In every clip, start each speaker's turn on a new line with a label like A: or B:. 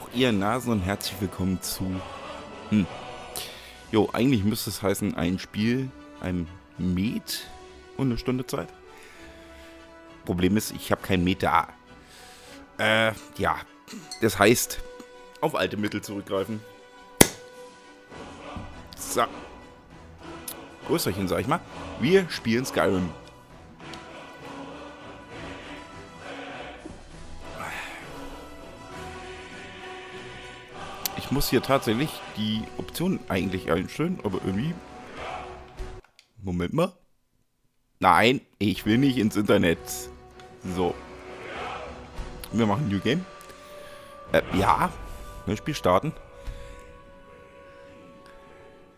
A: Auch ihr Nasen und herzlich willkommen zu... Hm. Jo, eigentlich müsste es heißen, ein Spiel, ein Met und eine Stunde Zeit. Problem ist, ich habe kein Met da. Äh, ja. Das heißt, auf alte Mittel zurückgreifen. So. Größerchen, sag ich mal. Wir spielen Skyrim. Ich muss hier tatsächlich die Option eigentlich einstellen, aber irgendwie... Moment mal. Nein, ich will nicht ins Internet. So. Wir machen New Game. Äh, ja. Neues Spiel starten.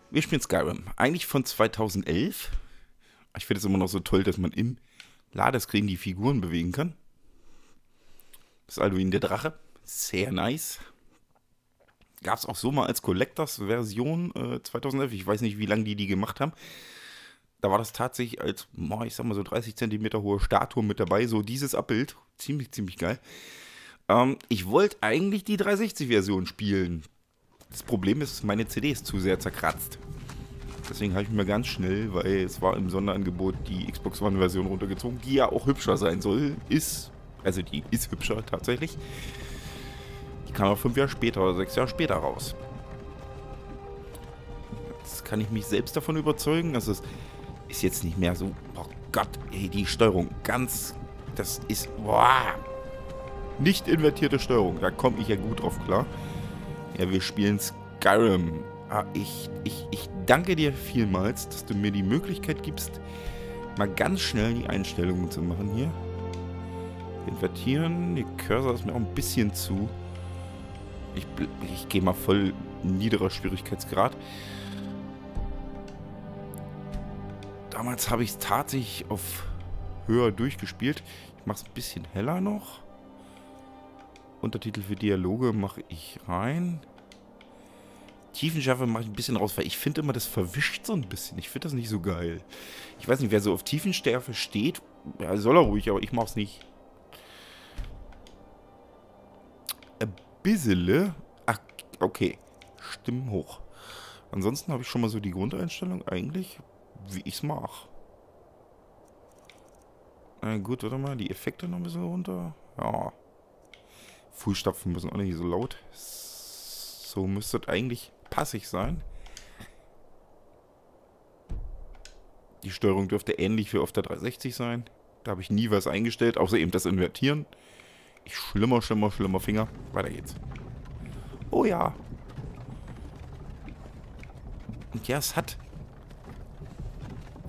A: Wir spielen Skyrim. Eigentlich von 2011. Ich finde es immer noch so toll, dass man im Ladescreen die Figuren bewegen kann. Das ist Alduin der Drache. Sehr nice. Gab es auch so mal als Collectors-Version äh, 2011. Ich weiß nicht, wie lange die die gemacht haben. Da war das tatsächlich als, ich sag mal so 30 Zentimeter hohe Statue mit dabei. So dieses Abbild. Ziemlich, ziemlich geil. Ähm, ich wollte eigentlich die 360-Version spielen. Das Problem ist, meine CD ist zu sehr zerkratzt. Deswegen habe ich mir ganz schnell, weil es war im Sonderangebot die Xbox One-Version runtergezogen, die ja auch hübscher sein soll. Ist, also die ist hübscher tatsächlich. Die kam auch fünf Jahre später oder sechs Jahre später raus. Jetzt kann ich mich selbst davon überzeugen. Also es ist jetzt nicht mehr so, oh Gott, ey, die Steuerung ganz, das ist, boah, nicht invertierte Steuerung. Da komme ich ja gut drauf klar. Ja, wir spielen Skyrim. Ah, ich, ich, ich danke dir vielmals, dass du mir die Möglichkeit gibst, mal ganz schnell die Einstellungen zu machen hier. Invertieren. Die Cursor ist mir auch ein bisschen zu. Ich, ich gehe mal voll niederer Schwierigkeitsgrad. Damals habe ich es tatsächlich auf höher durchgespielt. Ich mache es ein bisschen heller noch. Untertitel für Dialoge mache ich rein. Tiefenschärfe mache ich ein bisschen raus, weil ich finde immer, das verwischt so ein bisschen. Ich finde das nicht so geil. Ich weiß nicht, wer so auf Tiefenschärfe steht, ja, soll er ruhig, aber ich mache es nicht. Bisschen. Ach, okay. Stimmen hoch. Ansonsten habe ich schon mal so die Grundeinstellung eigentlich, wie ich es mache. Na gut, warte mal, die Effekte noch ein bisschen runter. Ja. Fußstapfen müssen auch nicht so laut. So müsste es eigentlich passig sein. Die Steuerung dürfte ähnlich wie auf der 360 sein. Da habe ich nie was eingestellt, außer eben das Invertieren. Ich schlimmer, schlimmer, schlimmer Finger. Weiter geht's. Oh ja. Und ja, es hat...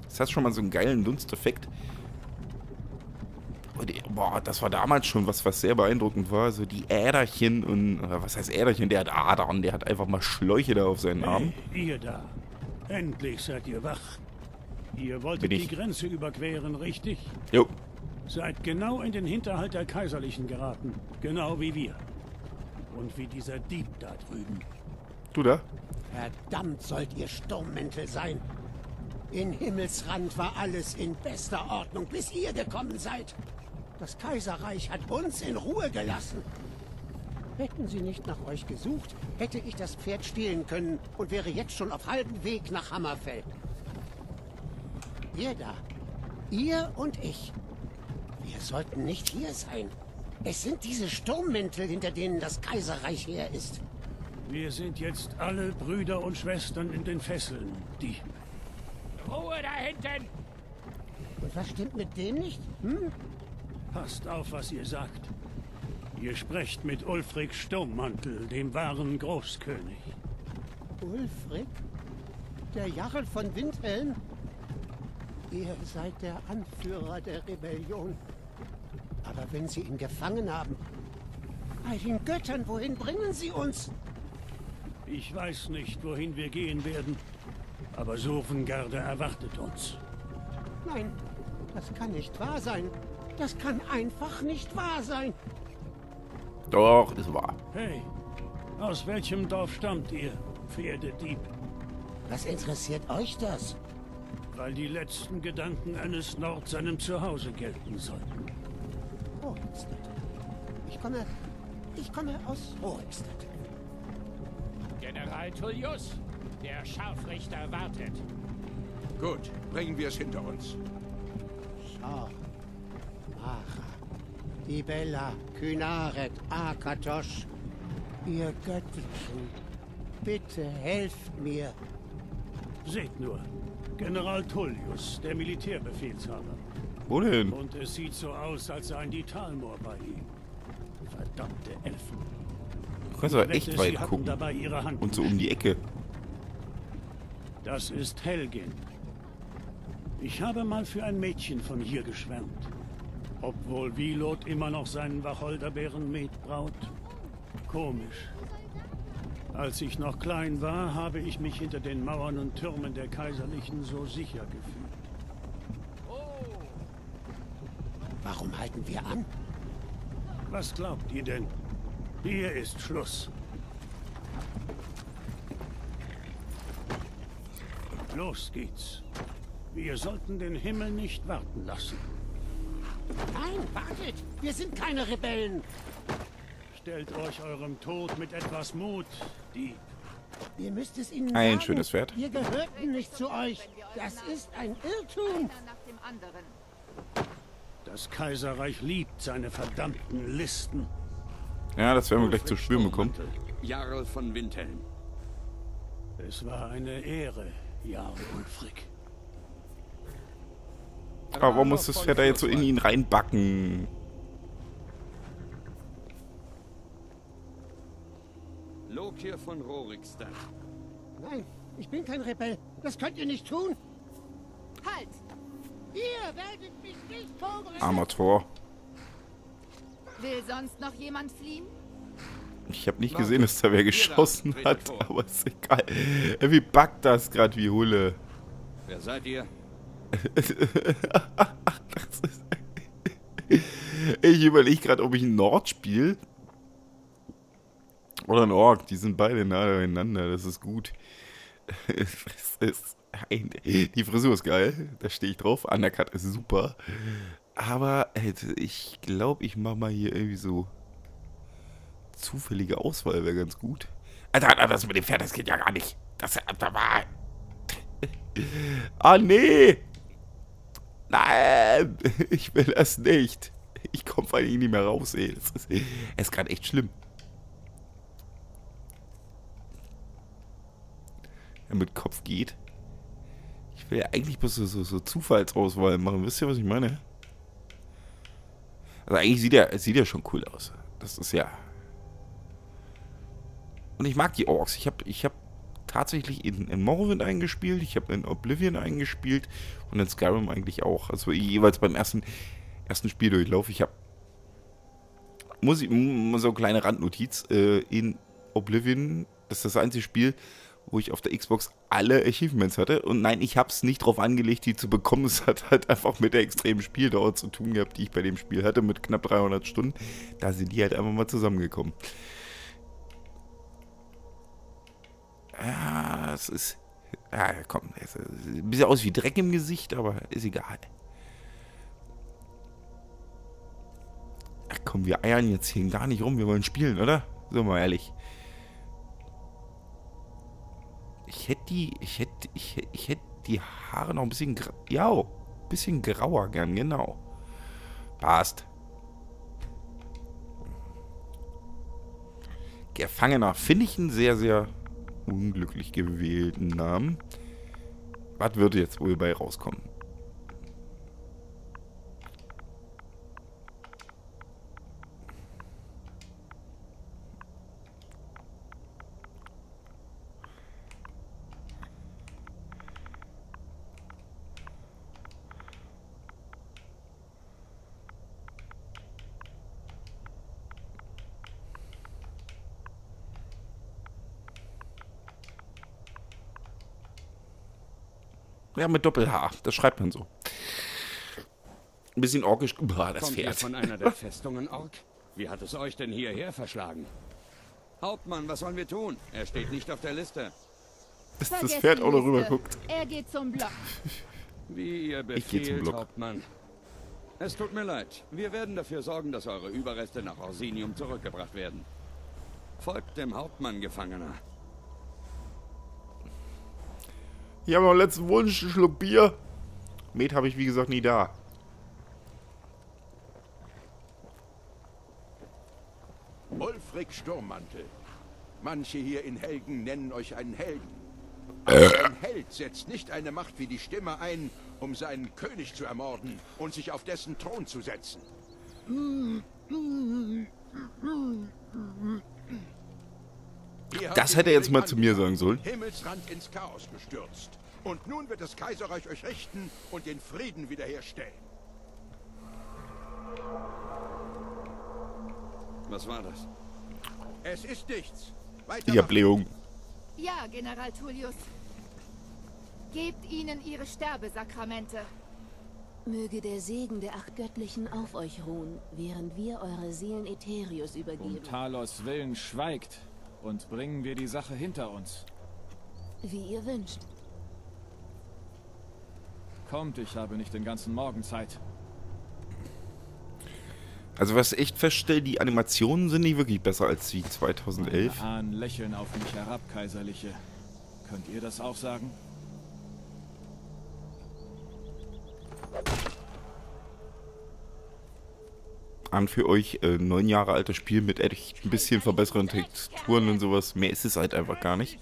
A: Es hat schon mal so einen geilen Dunsteffekt. Boah, das war damals schon was, was sehr beeindruckend war. So die Äderchen und... Was heißt Äderchen? Der hat Adern. Der hat einfach mal Schläuche da auf seinen Armen.
B: Hey, ihr da. Endlich seid ihr wach. Ihr wolltet die Grenze überqueren, richtig?
A: Jo.
B: Seid genau in den Hinterhalt der Kaiserlichen geraten. Genau wie wir. Und wie dieser Dieb da drüben.
A: Du da?
C: Verdammt sollt ihr Sturmmäntel sein. In Himmelsrand war alles in bester Ordnung, bis ihr gekommen seid. Das Kaiserreich hat uns in Ruhe gelassen. Hätten sie nicht nach euch gesucht, hätte ich das Pferd stehlen können und wäre jetzt schon auf halbem Weg nach Hammerfell. Ihr da, ihr und ich, wir sollten nicht hier sein. Es sind diese Sturmmäntel, hinter denen das Kaiserreich her ist.
B: Wir sind jetzt alle Brüder und Schwestern in den Fesseln, die...
C: Ruhe da hinten! Und was stimmt mit dem nicht? Hm?
B: Passt auf, was ihr sagt. Ihr sprecht mit Ulfric Sturmmantel, dem wahren Großkönig.
C: Ulfric? Der Jarl von Windhelm? Ihr seid der Anführer der Rebellion. Aber wenn sie ihn gefangen haben, bei den Göttern, wohin bringen sie uns?
B: Ich weiß nicht, wohin wir gehen werden, aber Sofengarde erwartet uns.
C: Nein, das kann nicht wahr sein. Das kann einfach nicht wahr sein.
A: Doch, ist wahr.
B: Hey, aus welchem Dorf stammt ihr, Pferdedieb?
C: Was interessiert euch das?
B: Weil die letzten Gedanken eines Nord seinem Zuhause gelten sollten.
C: Oh, Ich komme Ich komme aus Rorikstadt.
D: General Tullius, der Scharfrichter wartet.
E: Gut, bringen wir es hinter uns.
C: Schau. Mara. Ibella. Kynaret. Akatosh. Ihr Göttlichen. Bitte helft mir.
B: Seht nur. General Tullius, der Militärbefehlshaber.
A: Wo denn?
B: Und es sieht so aus, als seien die Talmor bei ihm. Verdammte Elfen.
A: Du kannst aber echt weit gucken.
B: dabei ihre Hand.
A: Und so um die Ecke.
B: Das ist Helgin. Ich habe mal für ein Mädchen von hier geschwärmt. Obwohl Wilot immer noch seinen Wacholderbeeren Met braut. Komisch. Als ich noch klein war, habe ich mich hinter den Mauern und Türmen der Kaiserlichen so sicher gefühlt.
C: Warum halten wir an?
B: Was glaubt ihr denn? Hier ist Schluss. Los geht's. Wir sollten den Himmel nicht warten lassen.
C: Nein, wartet! Wir sind keine Rebellen!
B: Stellt euch eurem Tod mit etwas Mut, Dieb.
C: Ihr müsst es ihnen
A: Ein
C: sagen.
A: schönes Pferd.
C: Wir gehörten nicht zu euch. Das ist ein Irrtum.
F: Einer nach dem anderen.
B: Das Kaiserreich liebt seine verdammten Listen.
A: Ja, das werden wir gleich zu spüren bekommen.
E: Jarl von Windhelm.
B: Es war eine Ehre, Jarl Ulfric.
A: Aber warum muss das Pferd da jetzt so in ihn reinbacken?
E: Lokir von Rorikstadt.
C: Nein, ich bin kein Rebell. Das könnt ihr nicht tun.
F: Halt!
A: Armer Tor.
F: Will sonst noch jemand fliehen?
A: Ich habe nicht gesehen, dass da wer geschossen hat, aber ist egal. Wie backt das gerade wie Hulle?
E: Wer seid ihr?
A: Ich überlege gerade, ob ich einen Nord spiele. Oder einen Ork. Die sind beide nah beieinander. Das ist gut. Es ist ein, die Frisur ist geil. Da stehe ich drauf. Undercut ist super. Aber ich glaube, ich mache mal hier irgendwie so zufällige Auswahl wäre ganz gut. Alter, das mit dem Pferd, das geht ja gar nicht. Das da war. Ah, nee! Nein! Ich will das nicht. Ich komme vor allem nicht mehr raus, ey. Das ist, es ist gerade echt schlimm. Ja, mit Kopf geht. Will ja eigentlich bloß so, so, so Zufallsauswahl machen. Wisst ihr, was ich meine? Also eigentlich sieht er, sieht er schon cool aus. Das ist ja. Und ich mag die Orks. Ich habe ich hab tatsächlich in, in Morrowind eingespielt, ich habe in Oblivion eingespielt und in Skyrim eigentlich auch. Also jeweils beim ersten, ersten Spieldurchlauf. Ich habe muss ich so eine kleine Randnotiz äh, in Oblivion. Das ist das einzige Spiel, wo ich auf der Xbox alle Achievements hatte. Und nein, ich habe es nicht drauf angelegt, die zu bekommen. Es hat halt einfach mit der extremen Spieldauer zu tun gehabt, die ich bei dem Spiel hatte, mit knapp 300 Stunden. Da sind die halt einfach mal zusammengekommen. Ja, es ist. Ja, komm, es ist ein bisschen aus wie Dreck im Gesicht, aber ist egal. Ach komm, wir eiern jetzt hier gar nicht rum, wir wollen spielen, oder? So mal ehrlich. Ich hätte die, ich hätte, ich, ich hätte die Haare noch ein bisschen, ja, ein bisschen grauer gern, genau. Passt. Gefangener finde ich einen sehr, sehr unglücklich gewählten Namen. Was würde jetzt wohl bei rauskommen? Ja, mit Doppel-H. Das schreibt man so. Ein bisschen orkisch. Boah, das
E: Kommt ihr
A: Pferd.
E: von einer der Festungen, Ork? Wie hat es euch denn hierher verschlagen? Hauptmann, was sollen wir tun? Er steht nicht auf der Liste.
A: Dass das
F: Vergesst
A: Pferd auch noch
F: Liste.
A: rüber guckt.
F: Er geht zum Block.
E: Wie ihr
A: Ich geh zum
E: befehlt,
A: Block.
E: Hauptmann. Es tut mir leid. Wir werden dafür sorgen, dass eure Überreste nach Orsinium zurückgebracht werden. Folgt dem Hauptmann, Gefangener.
A: Ich habe noch einen letzten Wunsch, einen Schluck Bier. Met habe ich wie gesagt nie da.
G: Ulfric Sturmmantel. Manche hier in Helgen nennen euch einen Helden. Ein Held setzt nicht eine Macht wie die Stimme ein, um seinen König zu ermorden und sich auf dessen Thron zu setzen.
A: Das hätte er jetzt mal zu mir sagen sollen.
G: Himmelsrand ins Chaos gestürzt. Und nun wird das Kaiserreich euch richten und den Frieden wiederherstellen.
E: Was war das?
G: Es ist nichts.
A: Die Ablehnung.
F: Ja, General Tullius. Gebt ihnen ihre Sterbesakramente.
H: Möge der Segen der acht Göttlichen auf euch ruhen, während wir eure Seelen Ätherius übergeben.
D: Um Talos Willen schweigt und bringen wir die Sache hinter uns.
H: Wie ihr wünscht.
D: Kommt, ich habe nicht den ganzen Morgen Zeit.
A: Also was ich echt feststelle, die Animationen sind nicht wirklich besser als wie 2011.
D: Ahn lächeln auf mich herab, Kaiserliche. Könnt ihr das auch sagen?
A: An für euch äh, neun Jahre altes Spiel mit echt ein bisschen verbesserten Texturen und sowas. Mehr ist es halt einfach gar nicht.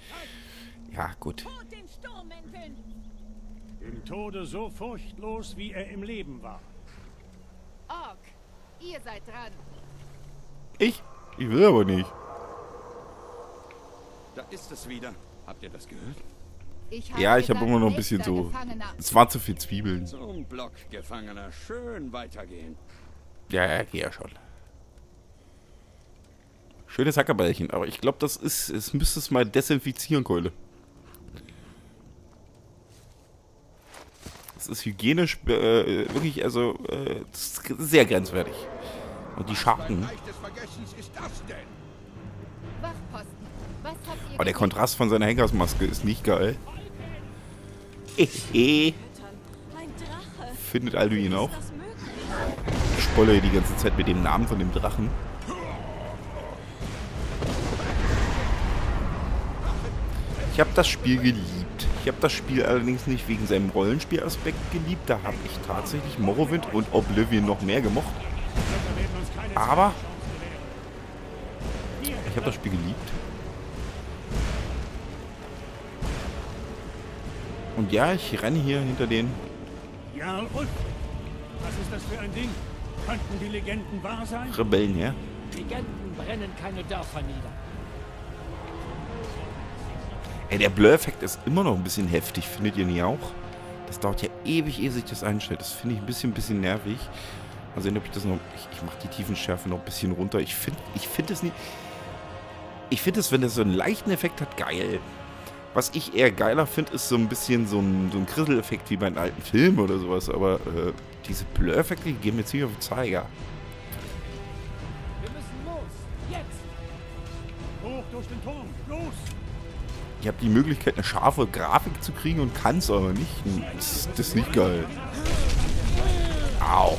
A: Ja, gut.
B: Im Tode so furchtlos, wie er im Leben war.
F: Ork, ihr seid dran.
A: Ich? Ich will aber nicht.
E: Da ist es wieder. Habt ihr das gehört?
F: Ich
A: Ja, ich habe
F: gesagt,
A: immer noch ein bisschen so.
F: Gefangener.
A: Es waren zu viel Zwiebeln.
E: Zum Block, Gefangener. Schön weitergehen.
A: Ja, ja, ja schon. Schönes Hackerbällchen, aber ich glaube, das ist. Es müsste es mal desinfizieren, Keule. Das ist hygienisch äh, wirklich, also, äh, sehr grenzwertig. Und die Scharten. Aber der? Kontrast von seiner Henkersmaske ist nicht geil. Findet Alduin auch. Spolle die ganze Zeit mit dem Namen von dem Drachen. Ich habe das Spiel geliebt. Ich habe das Spiel allerdings nicht wegen seinem Rollenspielaspekt geliebt. Da habe ich tatsächlich Morrowind und Oblivion noch mehr gemocht. Aber ich habe das Spiel geliebt. Und ja, ich renne hier hinter den
B: Jarl Ulfric. Was ist das für ein Ding? Könnten die Legenden wahr sein?
A: Rebellen her.
D: Legenden brennen keine Dörfer nieder.
A: Ey, der Blur-Effekt ist immer noch ein bisschen heftig, findet ihr nicht auch? Das dauert ja ewig, ehe sich das einstellt. Das finde ich ein bisschen, ein bisschen nervig. Mal sehen, ob ich das noch... Ich, ich mache die Tiefenschärfe noch ein bisschen runter. Ich finde ich find es nicht... Ich finde es, wenn das so einen leichten Effekt hat, geil. Was ich eher geiler finde, ist so ein bisschen so ein, so ein Krisseleffekt wie bei einem alten Film oder sowas. Aber äh, diese Blur-Effekte die gehen mir ziemlich auf den Zeiger.
D: Wir müssen los. Jetzt!
B: Hoch durch den Turm. Los!
A: Ich habe die Möglichkeit, eine scharfe Grafik zu kriegen und kann es aber nicht. Das, das ist nicht geil. Au.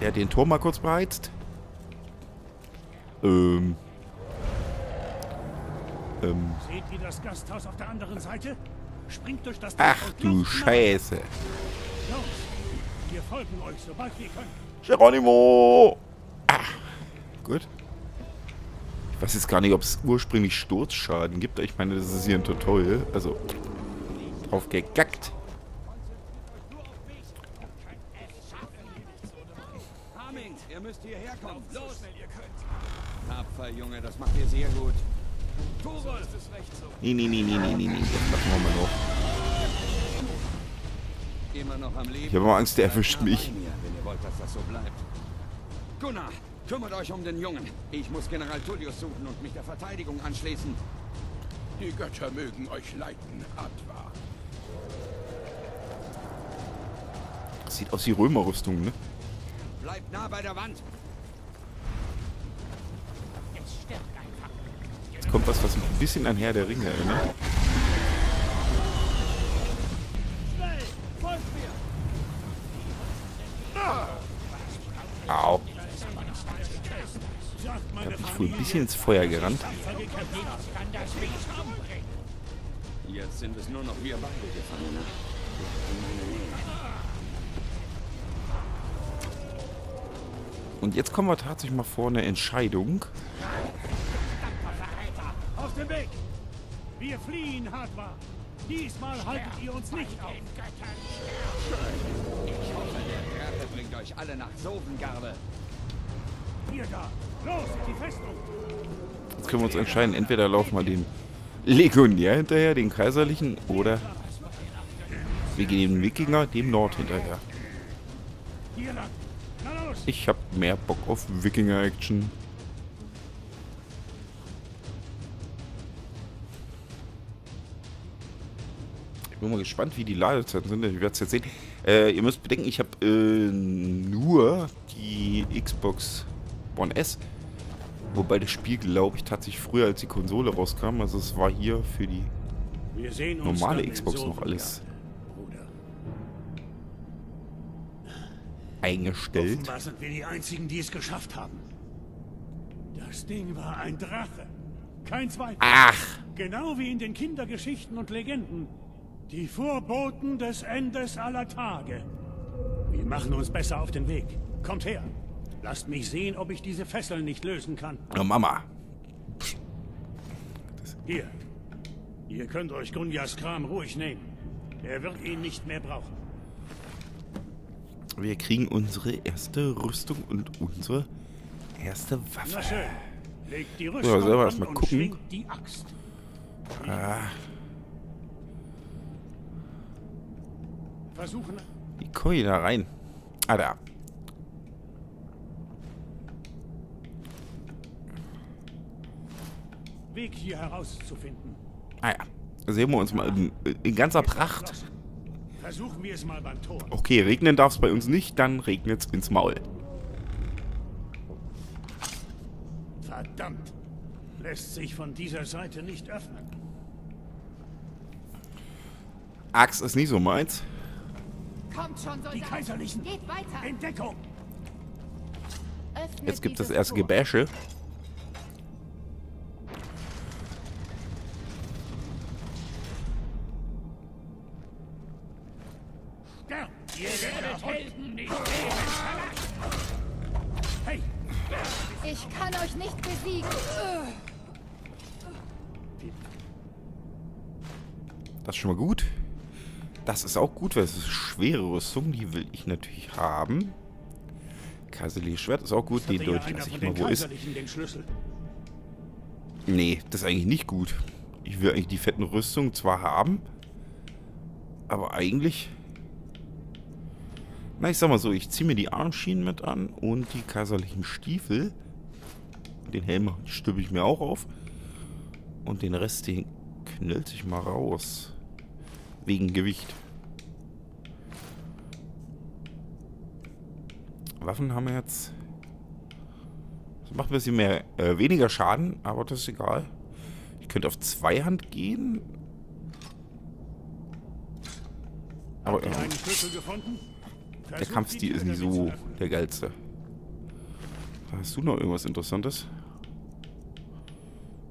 A: Der hat den Turm mal kurz beheizt. Ähm. Ähm.
B: Seht ihr das Gasthaus auf der anderen Seite? Springt durch das
A: Ach du. Scheiße.
B: Los! Wir folgen euch, sobald wir können.
A: Geronimo! Ah. Gut. Ich weiß jetzt gar nicht, ob es ursprünglich Sturzschaden gibt. Ich meine, das ist hier ein Tutorial. Also, drauf gegackt.
E: Armin, ihr müsst hierher kommen. Los, wenn ihr könnt. Tapfer, Junge, das macht ihr sehr gut.
A: Nee, nee, nee, nee, nee, nee, nee. Das machen wir mal noch.
E: Immer noch am Leben.
A: Ich habe mal Angst, der erwischt mich.
E: wenn ihr wollt, dass das so bleibt. Gunnar, kümmert euch um den Jungen. Ich muss General Tullius suchen und mich der Verteidigung anschließen.
G: Die Götter mögen euch leiten, Advar.
A: Das sieht aus wie Römerrüstung, ne?
E: Bleibt nah bei der Wand.
A: kommt was, was ein bisschen an Herr der Ringe erinnert. Au.
B: Ich
A: hab mich wohl ein bisschen ins Feuer gerannt.
E: Jetzt sind es nur noch wir beide Gefangene.
A: Und jetzt kommen wir tatsächlich mal vor eine Entscheidung.
B: Dem Weg! Wir fliehen, Hadwa! Diesmal haltet ihr uns nicht auf!
E: Ich hoffe, der Drache bringt euch alle nach Sovengarde.
B: Ihr da! Los, die Festung!
A: Jetzt können wir uns entscheiden, entweder laufen wir den Legionär hinterher, den Kaiserlichen, oder wir gehen dem Wikinger, dem Nord hinterher.
B: Hier lang! Na los!
A: Ich hab mehr Bock auf Wikinger-Action. Bin mal gespannt, wie die Ladezeiten sind. Ich werde es jetzt sehen. Äh, ihr müsst bedenken, ich habe äh, nur die Xbox One S. Wobei das Spiel, glaube ich, tatsächlich früher als die Konsole rauskam. Also es war hier für die normale Xbox noch alles eingestellt.
B: Offenbar sind wir die Einzigen, die es geschafft haben. Das Ding war ein Drache. Kein zweiter.
A: Ach!
B: Genau wie in den Kindergeschichten und Legenden. Die Vorboten des Endes aller Tage. Wir machen uns besser auf den Weg. Kommt her. Lasst mich sehen, ob ich diese Fesseln nicht lösen kann.
A: Oh, Mama.
B: Hier. Ihr könnt euch Gunjas Kram ruhig nehmen. Er wird ihn nicht mehr brauchen.
A: Wir kriegen unsere erste Rüstung und unsere erste
B: Na
A: Waffe.
B: schön. Legt die Rüstung
A: selber
B: an
A: erst mal
B: und
A: gucken.
B: die Axt.
A: Ah,
B: Versuchen.
A: wie komme ich da rein? Ah, da.
B: Weg hier herauszufinden.
A: Ah ja. Sehen wir uns mal in, in ganzer Pracht.
B: Versuchen wir es mal beim Tor.
A: Okay, regnen darf es bei uns nicht, dann regnet es ins Maul.
B: Verdammt. Lässt sich von dieser Seite nicht öffnen.
A: Axt ist nicht so meins.
F: Kommt schon, Soldaten.
B: Die Kaiserlichen.
F: Geht weiter.
B: In Deckung.
F: Öffnet
A: Jetzt gibt es das erste. Gebäsche.
B: Sterbt. Ihr werdet Helden nicht Hey,
F: Ich kann euch nicht besiegen.
A: Das ist schon mal gut. Das ist auch gut, weil es ist schwere Rüstung. Die will ich natürlich haben. Kaiserliches Schwert ist auch gut. Den
B: hatte ja
A: deute ich mal, wo ist. Nee, das ist eigentlich nicht gut. Ich will eigentlich die fetten Rüstungen zwar haben, aber eigentlich... Na, ich sag mal so, ich ziehe mir die Armschienen mit an und die kaiserlichen Stiefel. Den Helm stülpe ich mir auch auf. Und den Rest, den knüllt ich mal raus. Wegen Gewicht. Waffen haben wir jetzt... Das macht ein bisschen mehr, äh, weniger Schaden, aber das ist egal. Ich könnte auf Zweihand gehen. Aber äh, der Kampfstil ist nicht so der geilste. Hast du noch irgendwas Interessantes?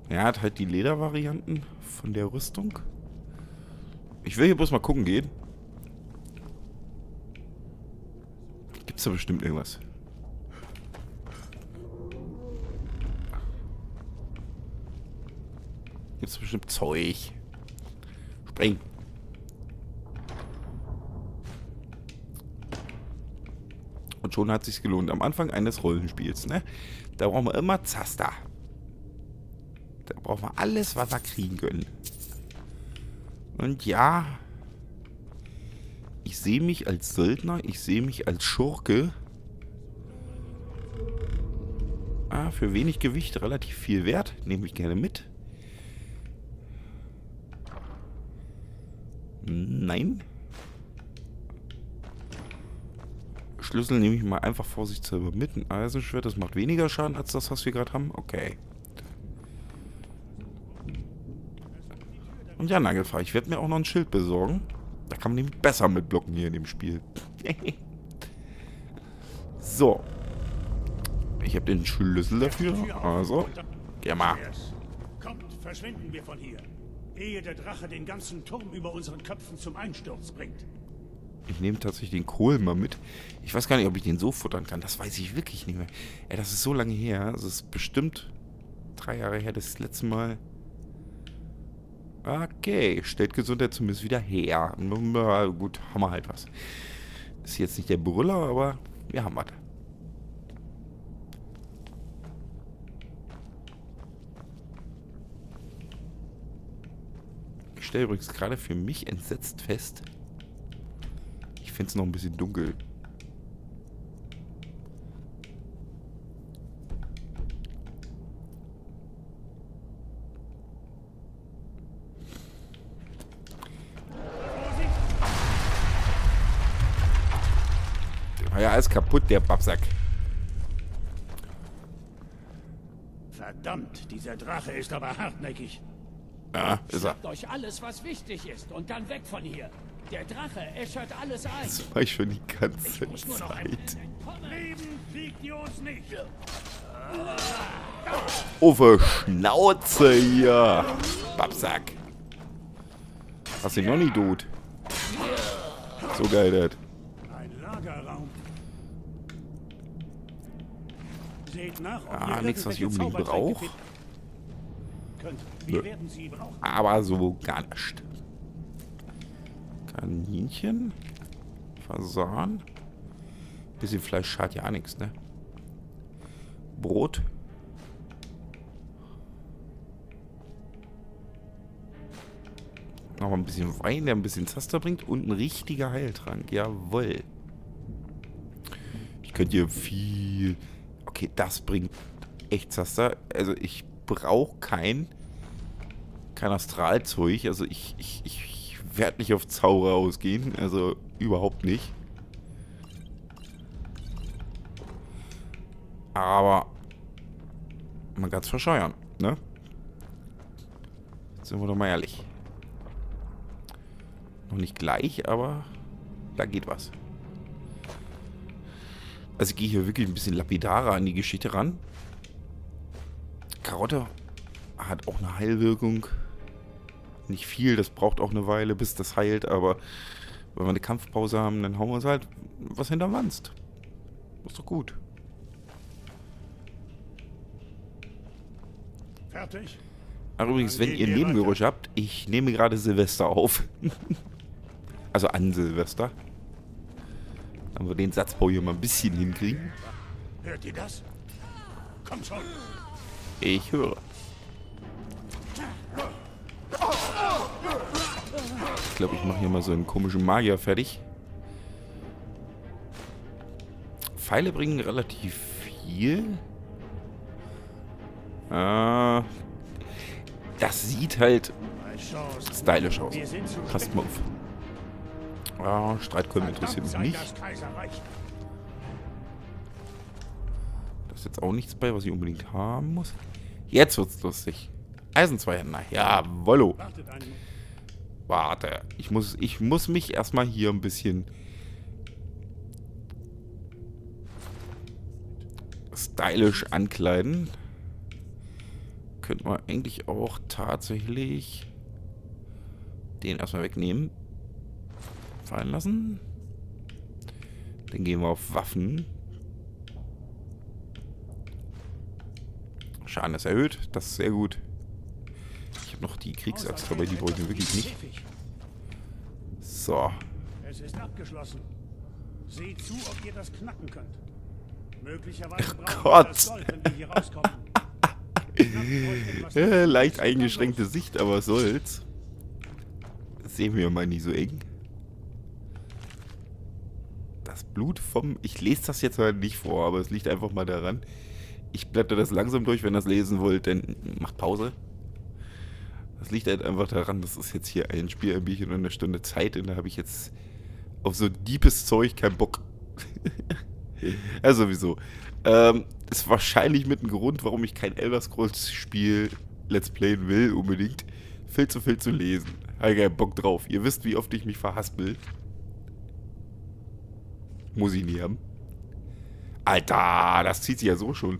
A: Er hat halt die Ledervarianten von der Rüstung. Ich will hier bloß mal gucken gehen. Gibt's da bestimmt irgendwas? Gibt's bestimmt Zeug. Spring. Und schon hat sich's gelohnt. Am Anfang eines Rollenspiels, ne? Da brauchen wir immer Zaster. Da brauchen wir alles, was wir kriegen können. Und ja, ich sehe mich als Söldner, ich sehe mich als Schurke. Ah, für wenig Gewicht relativ viel wert. Nehme ich gerne mit. Nein. Schlüssel nehme ich mal einfach vorsichtshalber mit. Ein Eisenschwert, das macht weniger Schaden als das, was wir gerade haben. Okay. Und ja, Nagelfrei, ich werde mir auch noch ein Schild besorgen. Da kann man nämlich besser mit blocken hier in dem Spiel. so. Ich habe den Schlüssel dafür. Also, geh mal.
B: Kommt, verschwinden wir von hier. Ehe der Drache den ganzen Turm über unseren Köpfen zum Einsturz bringt.
A: Ich nehme tatsächlich den Kohl mal mit. Ich weiß gar nicht, ob ich den so futtern kann. Das weiß ich wirklich nicht mehr. Ey, das ist so lange her. Das ist bestimmt drei Jahre her, das letzte Mal. Okay, stellt Gesundheit zumindest wieder her. Na gut, haben wir halt was. Ist jetzt nicht der Brüller, aber wir haben was. Ich stelle übrigens gerade für mich entsetzt fest, ich finde es noch ein bisschen dunkel. Ja alles kaputt, der Babsack.
B: Verdammt, dieser Drache ist aber hartnäckig.
A: Ja, ist er.
I: Sagt euch alles, was wichtig ist und dann weg von hier. Der Drache äschert alles ein.
A: Das war ich schon die ganze
I: Muss nur noch ein
A: Zeit.
B: Leben fliegt ihr uns nicht.
A: Uwe Schnauze hier. Babsack. Hast du ihn noch nie tot? So geil, das.
B: Ein Lagerraum. Seht nach, ob
A: Ah, nix, was ich unbedingt
B: Zaubertränke
A: brauch.
B: finden Könnt. Wir
A: Nö.
B: werden sie brauchen.
A: Aber so gar nicht. Kaninchen. Fasan. Bisschen Fleisch schadet ja nichts, ne? Brot. Noch ein bisschen Wein, der ein bisschen Zaster bringt. Und ein richtiger Heiltrank. Jawoll. Ich könnte hier viel... Okay, das bringt echt Zaster. Also ich brauche kein kein Astralzeug. Also ich, ich, ich werde nicht auf Zauber ausgehen. Also überhaupt nicht. Aber man kann es verscheuern, ne? Sind wir doch mal ehrlich. Noch nicht gleich, aber da geht was. Also ich gehe hier wirklich ein bisschen lapidarer an die Geschichte ran. Karotte hat auch eine Heilwirkung. Nicht viel, das braucht auch eine Weile, bis das heilt, aber wenn wir eine Kampfpause haben, dann hauen wir uns halt was hinterm Wanst. Ist doch gut.
B: Fertig?
A: Ach, übrigens, wenn ihr Nebengeräusche habt, ich nehme gerade Silvester auf. also an Silvester. Dann wir den Satzbau hier mal ein bisschen hinkriegen.
B: Hört ihr das? Kommt schon.
A: Ich höre. Ich glaube, ich mache hier mal so einen komischen Magier fertig. Pfeile bringen relativ viel. Ah, das sieht halt stylisch aus. Passt mal auf. Ah, Streitkolben interessiert mich nicht. Da ist jetzt auch nichts bei, was ich unbedingt haben muss. Jetzt wird's lustig. Eisenzweihänder.
B: Wartet einen
A: Warte. Ich muss, ich muss mich erstmal hier ein bisschen stylisch ankleiden. Könnte man eigentlich auch tatsächlich den erstmal wegnehmen. Fallen lassen. Dann gehen wir auf Waffen. Schaden ist erhöht. Das ist sehr gut. Ich habe noch die Kriegsaxt dabei, die brauche ich wirklich nicht. So.
B: Es ist abgeschlossen. Seht zu, ob ihr das knacken könnt. Möglicherweise brauchen
A: Gott.
B: Gold, wenn wir hier rauskommen.
A: Leicht eingeschränkte. Sicht, aber soll's. Das sehen wir mal nicht so eng. Das Blut vom... Ich lese das jetzt halt nicht vor, aber es liegt einfach mal daran. Ich blätter das langsam durch, wenn ihr das lesen wollt, dann macht Pause. Das liegt halt einfach daran, das ist jetzt hier ein Spiel, ein Bierchen und eine Stunde Zeit und da habe ich jetzt auf so deepes Zeug keinen Bock. ja, sowieso. Ähm, ist wahrscheinlich mit ein Grund, warum ich kein Elder Scrolls Spiel Let's Playen will, unbedingt. Viel zu viel zu lesen. Habe keinen Bock drauf. Ihr wisst, wie oft ich mich verhaspel. Muss ich nie haben. Alter, das zieht sich ja so schon.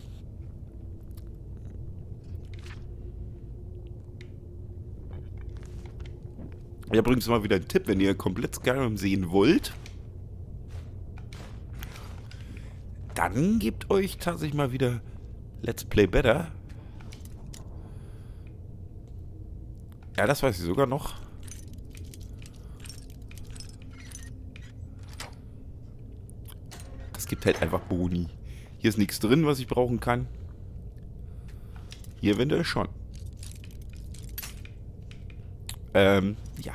A: Ja, übrigens mal wieder ein Tipp, wenn ihr komplett Skyrim sehen wollt, dann gebt euch tatsächlich mal wieder Let's Play Better. Ja, das weiß ich sogar noch. Das gibt halt einfach Boni. Hier ist nichts drin, was ich brauchen kann. Hier eventuell schon. Ähm, ja.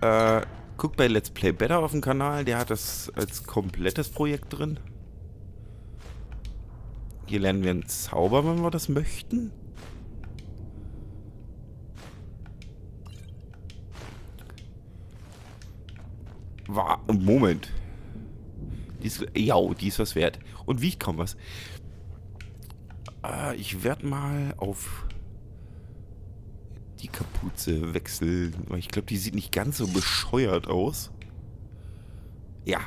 A: äh, guckt bei Let's Play Better auf dem Kanal. Der hat das als komplettes Projekt drin. Hier lernen wir einen Zauber, wenn wir das möchten. Moment. Ja, die ist was wert. Und wie ich kaum was. Äh, ich werde mal auf die Kapuze wechseln. Weil ich glaube, die sieht nicht ganz so bescheuert aus. Ja,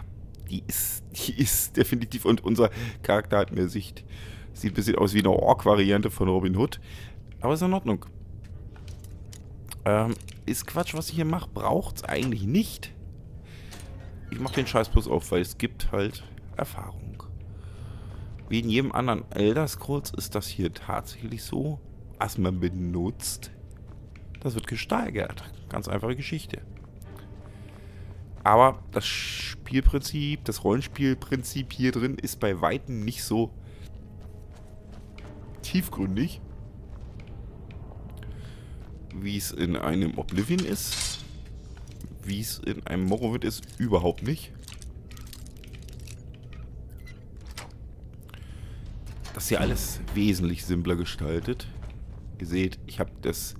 A: die ist, die ist definitiv. Und unser Charakter hat mehr Sicht. Sieht ein bisschen aus wie eine Ork-Variante von Robin Hood. Aber ist in Ordnung. Ähm, ist Quatsch, was ich hier mache. Braucht es eigentlich nicht. Ich mache den Scheiß bloß auf, weil es gibt halt Erfahrung. Wie in jedem anderen Elder Scrolls ist das hier tatsächlich so, was man benutzt. Das wird gesteigert. Ganz einfache Geschichte. Aber das Spielprinzip, das Rollenspielprinzip hier drin ist bei Weitem nicht so tiefgründig, wie es in einem Oblivion ist, wie es in einem Morrowind ist, überhaupt nicht. Das ist hier alles wesentlich simpler gestaltet. Ihr seht, ich habe das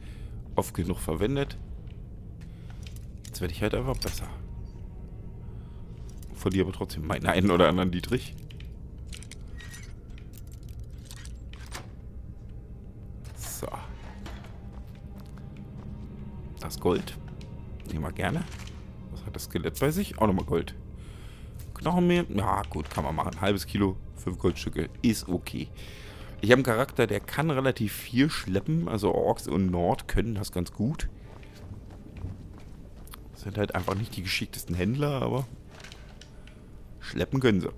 A: oft genug verwendet. Jetzt werde ich halt einfach besser. Verliere aber trotzdem meinen einen oder anderen Dietrich. So. Das Gold. Nehmen wir gerne. Was hat das Skelett bei sich? Auch nochmal Gold. Knochenmehl. Ja, gut, kann man machen. Halbes Kilo, fünf Goldstücke. Ist okay. Ich habe einen Charakter, der kann relativ viel schleppen. Also Orks und Nord können das ganz gut. Sind halt einfach nicht die geschicktesten Händler, aber schleppen können sie.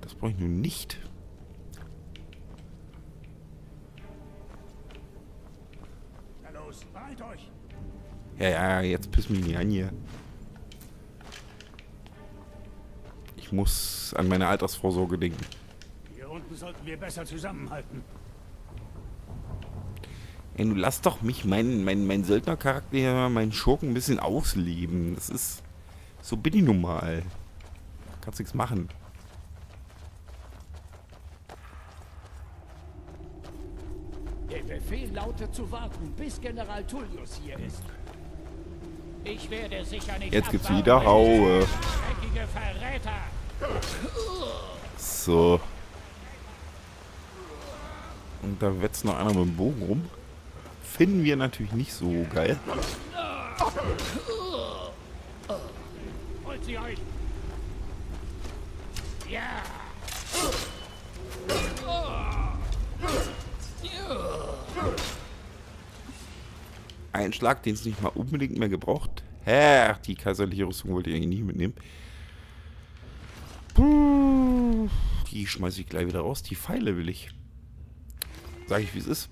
A: Das brauche ich nun nicht. Ja, ja, jetzt piss mich nicht an hier. Ich muss an meine Altersvorsorge denken.
B: Hier unten sollten wir besser zusammenhalten.
A: Ey, du lass doch mich meinen mein, mein Söldnercharakter, meinen Schurken ein bisschen ausleben. Das ist... So bin ich nun mal. Kannst nichts machen.
I: Der Befehl lautet zu warten, bis General Tullius hier ist. Ich werde sicher nicht
A: Jetzt gibt's wieder Haue. So. Und da wetzt noch einer mit dem Bogen rum. Finden wir natürlich nicht so geil.
I: Holt sie euch! Ja!
A: Ein Schlag, den es nicht mal unbedingt mehr gebraucht. Hä, die kaiserliche Rüstung wollte ich eigentlich nicht mitnehmen. Puh, die schmeiße ich gleich wieder raus. Die Pfeile will ich. Sag ich, wie es ist.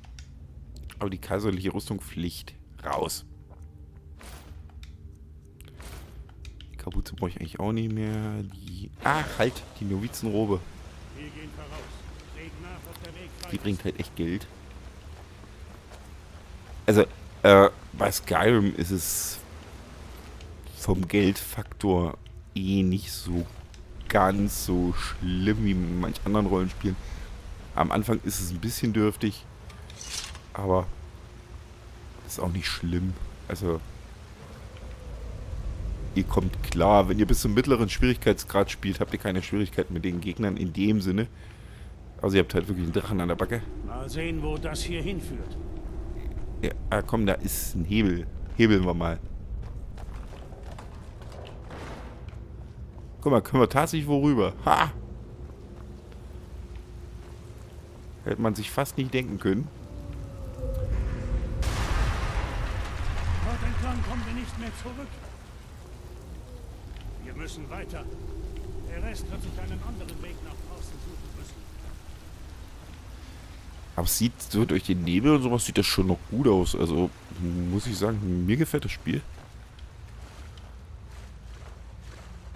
A: Aber die kaiserliche Rüstung Pflicht. Raus. Die Kapuze brauche ich eigentlich auch nicht mehr. Die. Ah, halt, die Novizenrobe. Die bringt halt echt Geld. Also, äh, bei Skyrim ist es vom Geldfaktor eh nicht so ganz so schlimm wie in manch anderen Rollenspielen. Am Anfang ist es ein bisschen dürftig, aber ist auch nicht schlimm. Also, ihr kommt klar. Wenn ihr bis zum mittleren Schwierigkeitsgrad spielt, habt ihr keine Schwierigkeiten mit den Gegnern in dem Sinne. Also ihr habt halt wirklich einen Drachen an der Backe.
B: Mal sehen, wo das hier hinführt.
A: Ja, komm, da ist ein Hebel. Hebeln wir mal. Guck mal, können wir tatsächlich worüber. Ha! Hätte man sich fast nicht denken können.
B: Dort entlang kommen wir nicht mehr zurück. Wir müssen weiter. Der Rest wird sich einen anderen Weg nach
A: Aber es sieht so durch den Nebel und sowas sieht das schon noch gut aus. Also, muss ich sagen, mir gefällt das Spiel.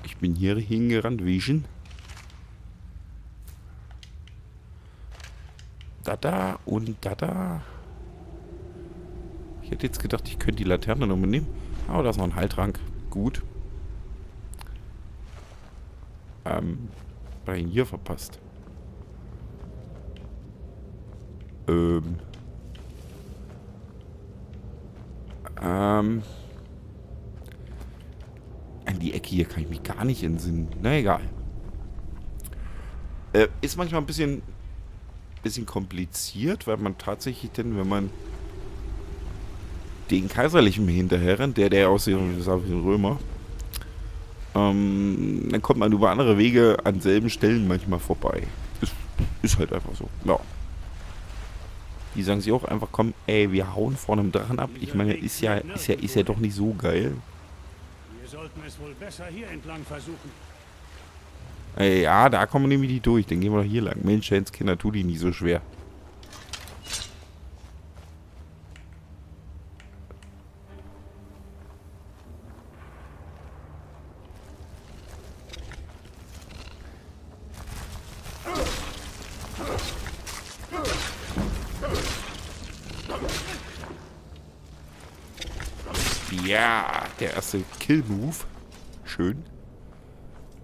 A: Ich bin hier hingerannt, Vision. Da da und da da. Ich hätte jetzt gedacht, ich könnte die Laterne noch mitnehmen. Aber da ist noch ein Heiltrank. Gut. Ähm, bei hier verpasst. Ähm. Ähm. An die Ecke hier kann ich mich gar nicht entsinnen. Na egal. Äh, ist manchmal ein bisschen, bisschen kompliziert, weil man tatsächlich denn, wenn man den Kaiserlichen hinterher rennt, der, der aussieht wie ein Römer, ähm, dann kommt man über andere Wege an selben Stellen manchmal vorbei. Ist, ist halt einfach so. Ja. Die sagen sich auch einfach, komm, ey, wir hauen vor einem Drachen ab. Ich meine, ist ja, ist ja, ist ja doch nicht so geil.
B: Wir sollten es wohl besser hier entlang versuchen.
A: Ey, ja, da kommen wir nämlich nicht durch. Dann gehen wir doch hier lang. Mensch, Kinder, tu die nicht so schwer. Ja, der erste Kill-Move. Schön.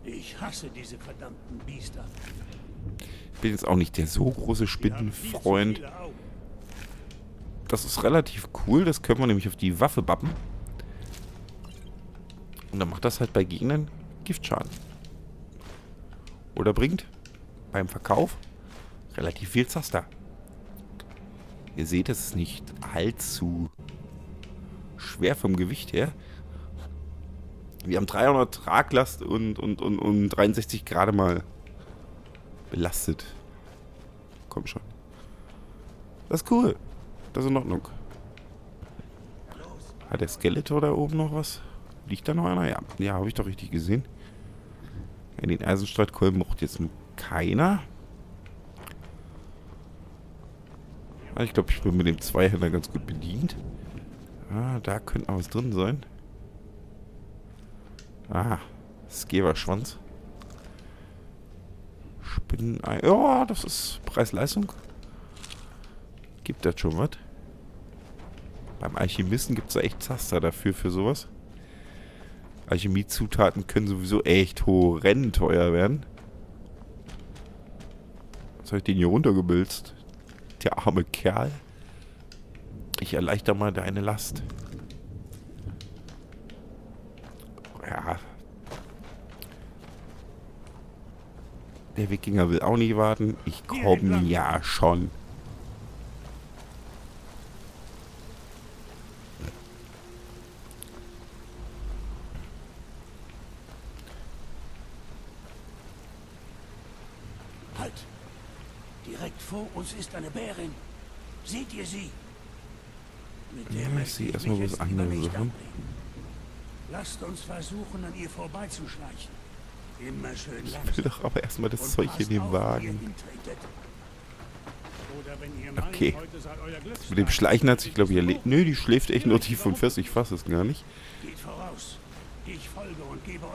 B: Ich hasse diese verdammten Biester.
A: Ich bin jetzt auch nicht der so große Spinnenfreund. Das ist relativ cool. Das können wir nämlich auf die Waffe bappen. Und dann macht das halt bei Gegnern Giftschaden. Oder bringt beim Verkauf relativ viel Zaster. Ihr seht, es ist nicht allzu schwer vom Gewicht her. Wir haben 300 Traglast und, und, und, und 63 gerade mal belastet. Komm schon. Das ist cool. Das ist in Ordnung. Hat der Skeletor da oben noch was? Liegt da noch einer? Ja, ja habe ich doch richtig gesehen. Ja, den Eisenstreitkolben braucht jetzt keiner. Ah, ich glaube, ich bin mit dem Zweihänder ganz gut bedient. Ah, da könnte noch was drin sein. Ah, Skeverschwanz. Spinnenei. Ja, das ist Preis-Leistung. Gibt das schon was? Beim Alchemisten gibt es da echt Zaster dafür, für sowas. Alchemiezutaten können sowieso echt horrend teuer werden. Was habe ich den hier runtergebilzt? Der arme Kerl. Ich erleichter mal deine Last. Ja. Der Wikinger will auch nicht warten. Ich komme ja schon.
B: Halt! Direkt vor uns ist eine Bärin. Seht ihr sie? Mit der
A: Ja, ich
B: möchte
A: sehe
B: ich
A: erstmal was anderes.
B: Lasst uns versuchen, an ihr vorbeizuschleichen. Immer schön
A: Ich
B: langsam.
A: will doch aber erstmal das Zeug in den Wagen. Okay. Mit dem Schleichen hat sich, glaube ich, erledigt. Nö, die schläft echt nur tief und fest. Ich fasse es gar nicht.
B: Ich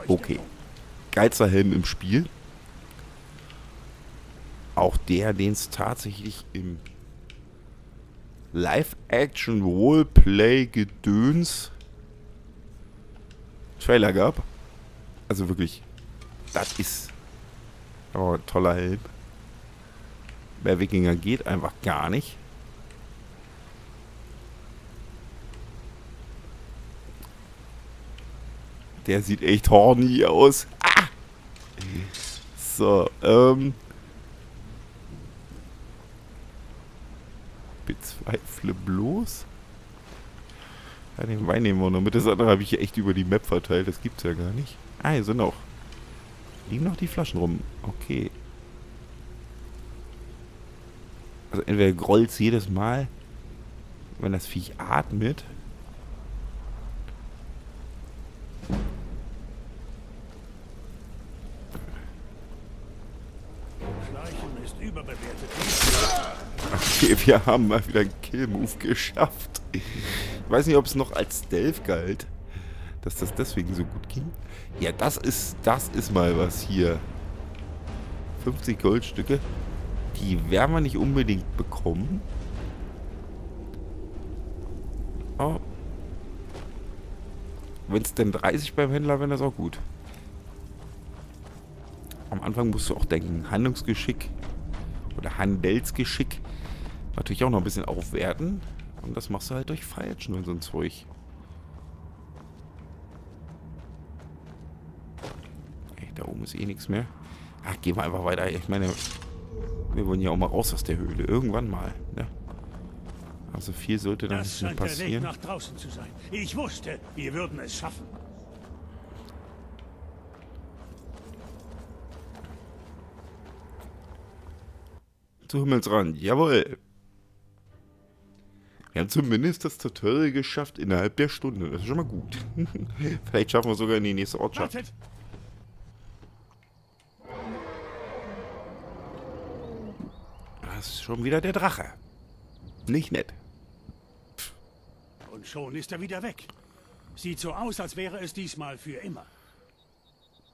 A: Okay. Geilster Helm im Spiel. Auch der, den es tatsächlich im Live-Action-Roleplay-Gedöns Trailer gab. Also wirklich, das ist aber toller Helm. Bei Wikinger geht einfach gar nicht. Der sieht echt horny aus. Ah! So, ähm. Bezweifle bloß. Ja, den Wein nehmen wir noch mit. Das andere habe ich echt über die Map verteilt. Das gibt's ja gar nicht. Ah, hier sind auch Liegen noch die Flaschen rum. Okay. Also entweder grollt's jedes Mal, wenn das Viech atmet. Okay, wir haben mal wieder einen Kill-Move geschafft. Ich weiß nicht, ob es noch als Stealth galt, dass das deswegen so gut ging. Ja, das ist, das ist mal was hier. 50 Goldstücke. Die werden wir nicht unbedingt bekommen. Oh. Wenn es denn 30 beim Händler wäre, das auch gut. Am Anfang musst du auch denken, Handlungsgeschick oder Handelsgeschick natürlich auch noch ein bisschen aufwerten. Und das machst du halt durch Feilschen und so ein Zeug. Ey, da oben ist eh nichts mehr. Ach, gehen wir einfach weiter. Ich meine, wir wollen ja auch mal raus aus der Höhle. Irgendwann mal, ne? Also viel sollte da
B: Das
A: nicht mehr passieren.
B: nach draußen zu sein. Ich wusste, wir würden es schaffen.
A: Zu Himmelsrand, jawohl. Wir haben zumindest das Tutorial geschafft innerhalb der Stunde. Das ist schon mal gut. Vielleicht schaffen wir sogar in die nächste Ortschaft.
B: Wartet!
A: Das ist schon wieder der Drache. Nicht nett.
B: Und schon ist er wieder weg. Sieht so aus, als wäre es diesmal für immer.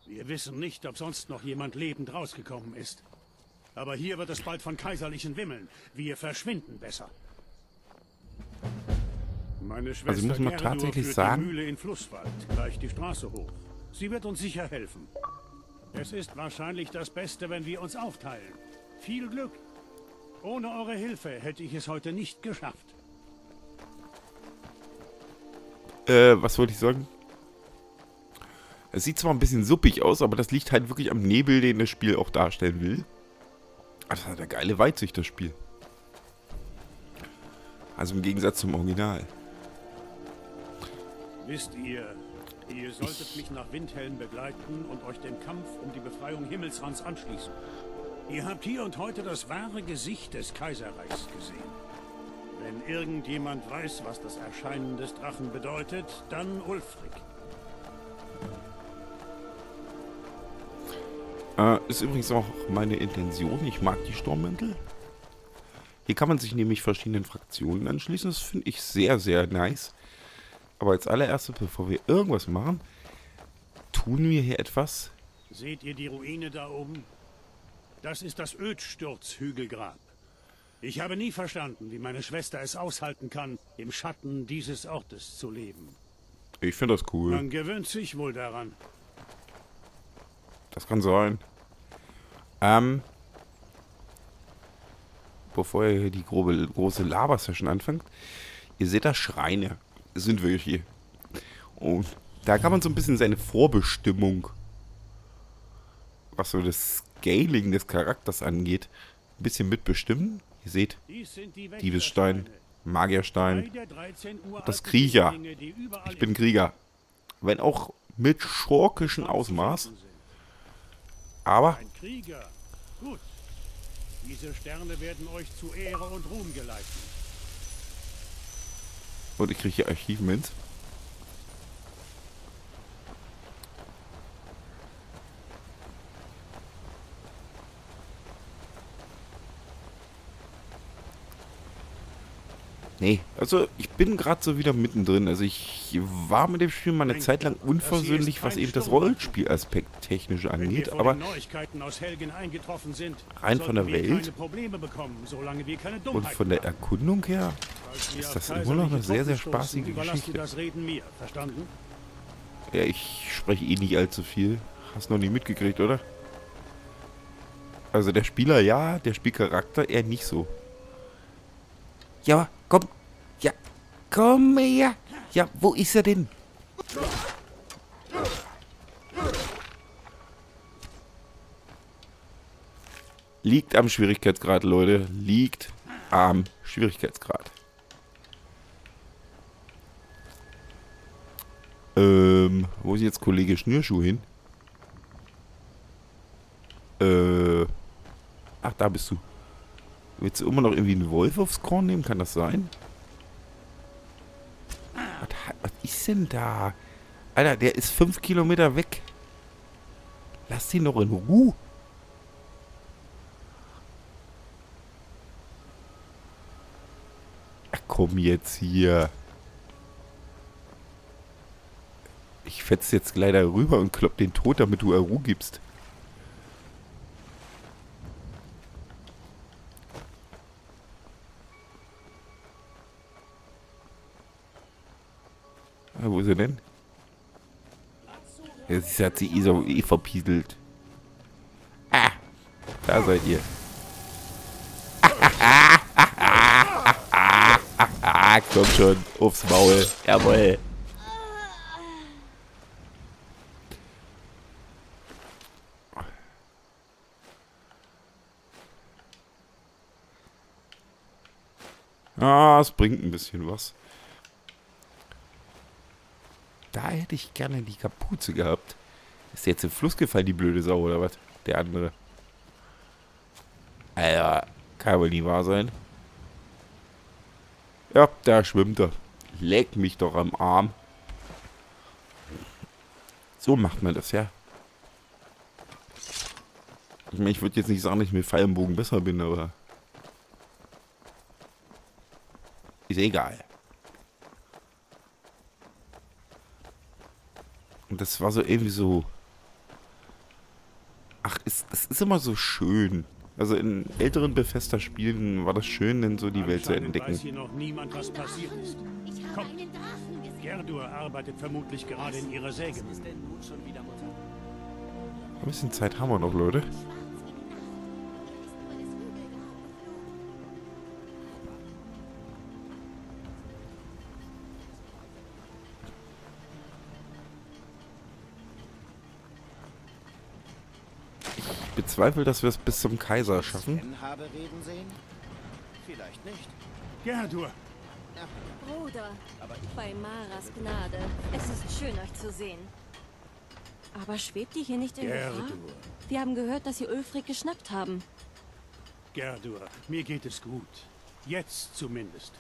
B: Wir wissen nicht, ob sonst noch jemand lebend rausgekommen ist. Aber hier wird es bald von Kaiserlichen wimmeln. Wir verschwinden besser. Meine Schwester
A: Also muss man
B: Gerdur
A: tatsächlich sagen-
B: die Mühle in Flusswald, gleich die Straße hoch. Sie wird uns sicher helfen. Es ist wahrscheinlich das Beste, wenn wir uns aufteilen. Viel Glück. Ohne eure Hilfe hätte ich es heute nicht geschafft.
A: Äh, was wollte ich sagen? Es sieht zwar ein bisschen suppig aus, aber das liegt halt wirklich am Nebel, den das Spiel auch darstellen will. Aber Das hat eine geile Weitsicht, das Spiel. Also im Gegensatz zum Original.
B: Wisst ihr, ihr solltet mich nach Windhelm begleiten und euch dem Kampf um die Befreiung Himmelsrands anschließen. Ihr habt hier und heute das wahre Gesicht des Kaiserreichs gesehen. Wenn irgendjemand weiß, was das Erscheinen des Drachen bedeutet, dann Ulfric.
A: Äh, ist übrigens auch meine Intention. Ich mag die Sturmmäntel. Hier kann man sich nämlich verschiedenen Fraktionen anschließen. Das finde ich sehr, sehr nice. Aber als allererstes, bevor wir irgendwas machen, tun wir hier etwas.
B: Seht ihr die Ruine da oben? Das ist das Ödsturzhügelgrab. Ich habe nie verstanden, wie meine Schwester es aushalten kann, im Schatten dieses Ortes zu leben.
A: Ich finde das cool.
B: Man gewöhnt sich wohl daran.
A: Das kann sein. Ähm. Bevor ihr hier die grobe, große Lava-Session anfängt, ihr seht da Schreine. Sind wirklich hier. Und da kann man so ein bisschen seine Vorbestimmung, was so das Scaling des Charakters angeht, ein bisschen mitbestimmen. Ihr seht,
B: sind
A: Diebesstein. Magierstein,
B: Drei der 13 uralten
A: das Krieger. Ich bin Krieger. Wenn auch mit schurkischem Ausmaß.
B: sind.
A: Aber.
B: Diese Sterne werden euch zu Ehre und Ruhm geleiten.
A: Und ich kriege hier Achievements. Nee, also ich bin gerade so wieder mittendrin. Also ich war mit dem Spiel mal eine Zeit lang unversöhnlich, was eben das Rollenspielaspekt technisch angeht. Aber
B: den Neuigkeiten aus Helgen eingetroffen sind,
A: Rein von der Welt und von der Erkundung her ist das immer noch eine sehr, sehr spaßige Geschichte.
B: ihr das Reden mir, verstanden?
A: Ja, ich spreche eh nicht allzu viel. Hast noch nie mitgekriegt, oder? Also der Spieler ja, der Spielcharakter eher nicht so. Ja, komm. Ja, komm her. Ja, wo ist er denn? Liegt am Schwierigkeitsgrad, Leute. Liegt am Schwierigkeitsgrad. Ähm, wo ist jetzt Kollege Schnürschuh hin? Äh. Ach, da bist du. Willst du immer noch irgendwie einen Wolf aufs Korn nehmen? Kann das sein? Was, was ist denn da? Alter, der ist fünf Kilometer weg. Lass ihn doch in Ruhe. Ach, komm jetzt hier. Ich fetze jetzt leider rüber und klopp den tot, damit du Ruhe gibst. Wo ist er denn? Jetzt hat sie eh, so, eh verpieselt. Ah, da seid ihr. Komm schon, aufs Maul. Jawohl. Ah, es bringt ein bisschen was. Da hätte ich gerne die Kapuze gehabt. Ist jetzt im Fluss gefallen, die blöde Sau, oder was? Der andere. Alter, kann wohl nie wahr sein. Ja, da schwimmt er. Leck mich doch am Arm. So macht man das, ja. Ich meine, ich würde jetzt nicht sagen, dass ich mit Pfeilenbogen besser bin, aber... Ist egal. Das war so irgendwie so... Ach, es, es ist immer so schön. Also in älteren Bethesda-Spielen war das schön, denn so die Welt zu entdecken.
B: weiß hier noch niemand, was passiert ist. Kommt. Gerdur arbeitet vermutlich gerade in ihrer Säge.
A: Ein bisschen Zeit haben wir noch, Leute. Ich bezweifle, dass wir es bis zum Kaiser schaffen.
J: habe reden sehen? Vielleicht nicht.
B: Gerdur,
H: Bruder, bei Maras Gnade. Es ist schön, euch zu sehen. Aber schwebt ihr hier nicht in Gefahr?
B: Gerdur,
H: Wir haben gehört, dass sie Ulfric geschnappt haben.
B: Gerdur, mir geht es gut. Jetzt zumindest.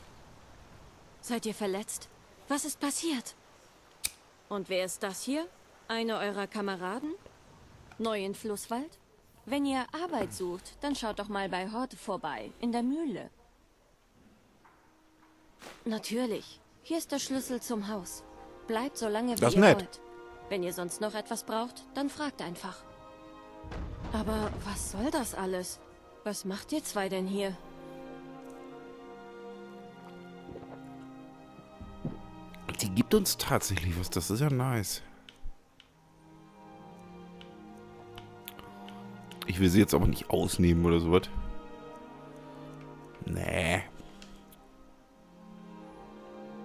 H: Seid ihr verletzt? Was ist passiert? Und wer ist das hier? Einer eurer Kameraden? Neu in Flusswald? Wenn ihr Arbeit sucht, dann schaut doch mal bei Horde vorbei, in der Mühle. Natürlich. Hier ist der Schlüssel zum Haus. Bleibt so lange, wie
A: Das
H: ihr
A: nett.
H: wollt. Wenn ihr sonst noch etwas braucht, dann fragt einfach. Aber was soll das alles? Was macht ihr zwei denn hier?
A: Die gibt uns tatsächlich was. Das ist ja nice. Ich will sie jetzt aber nicht ausnehmen oder sowas. Nee.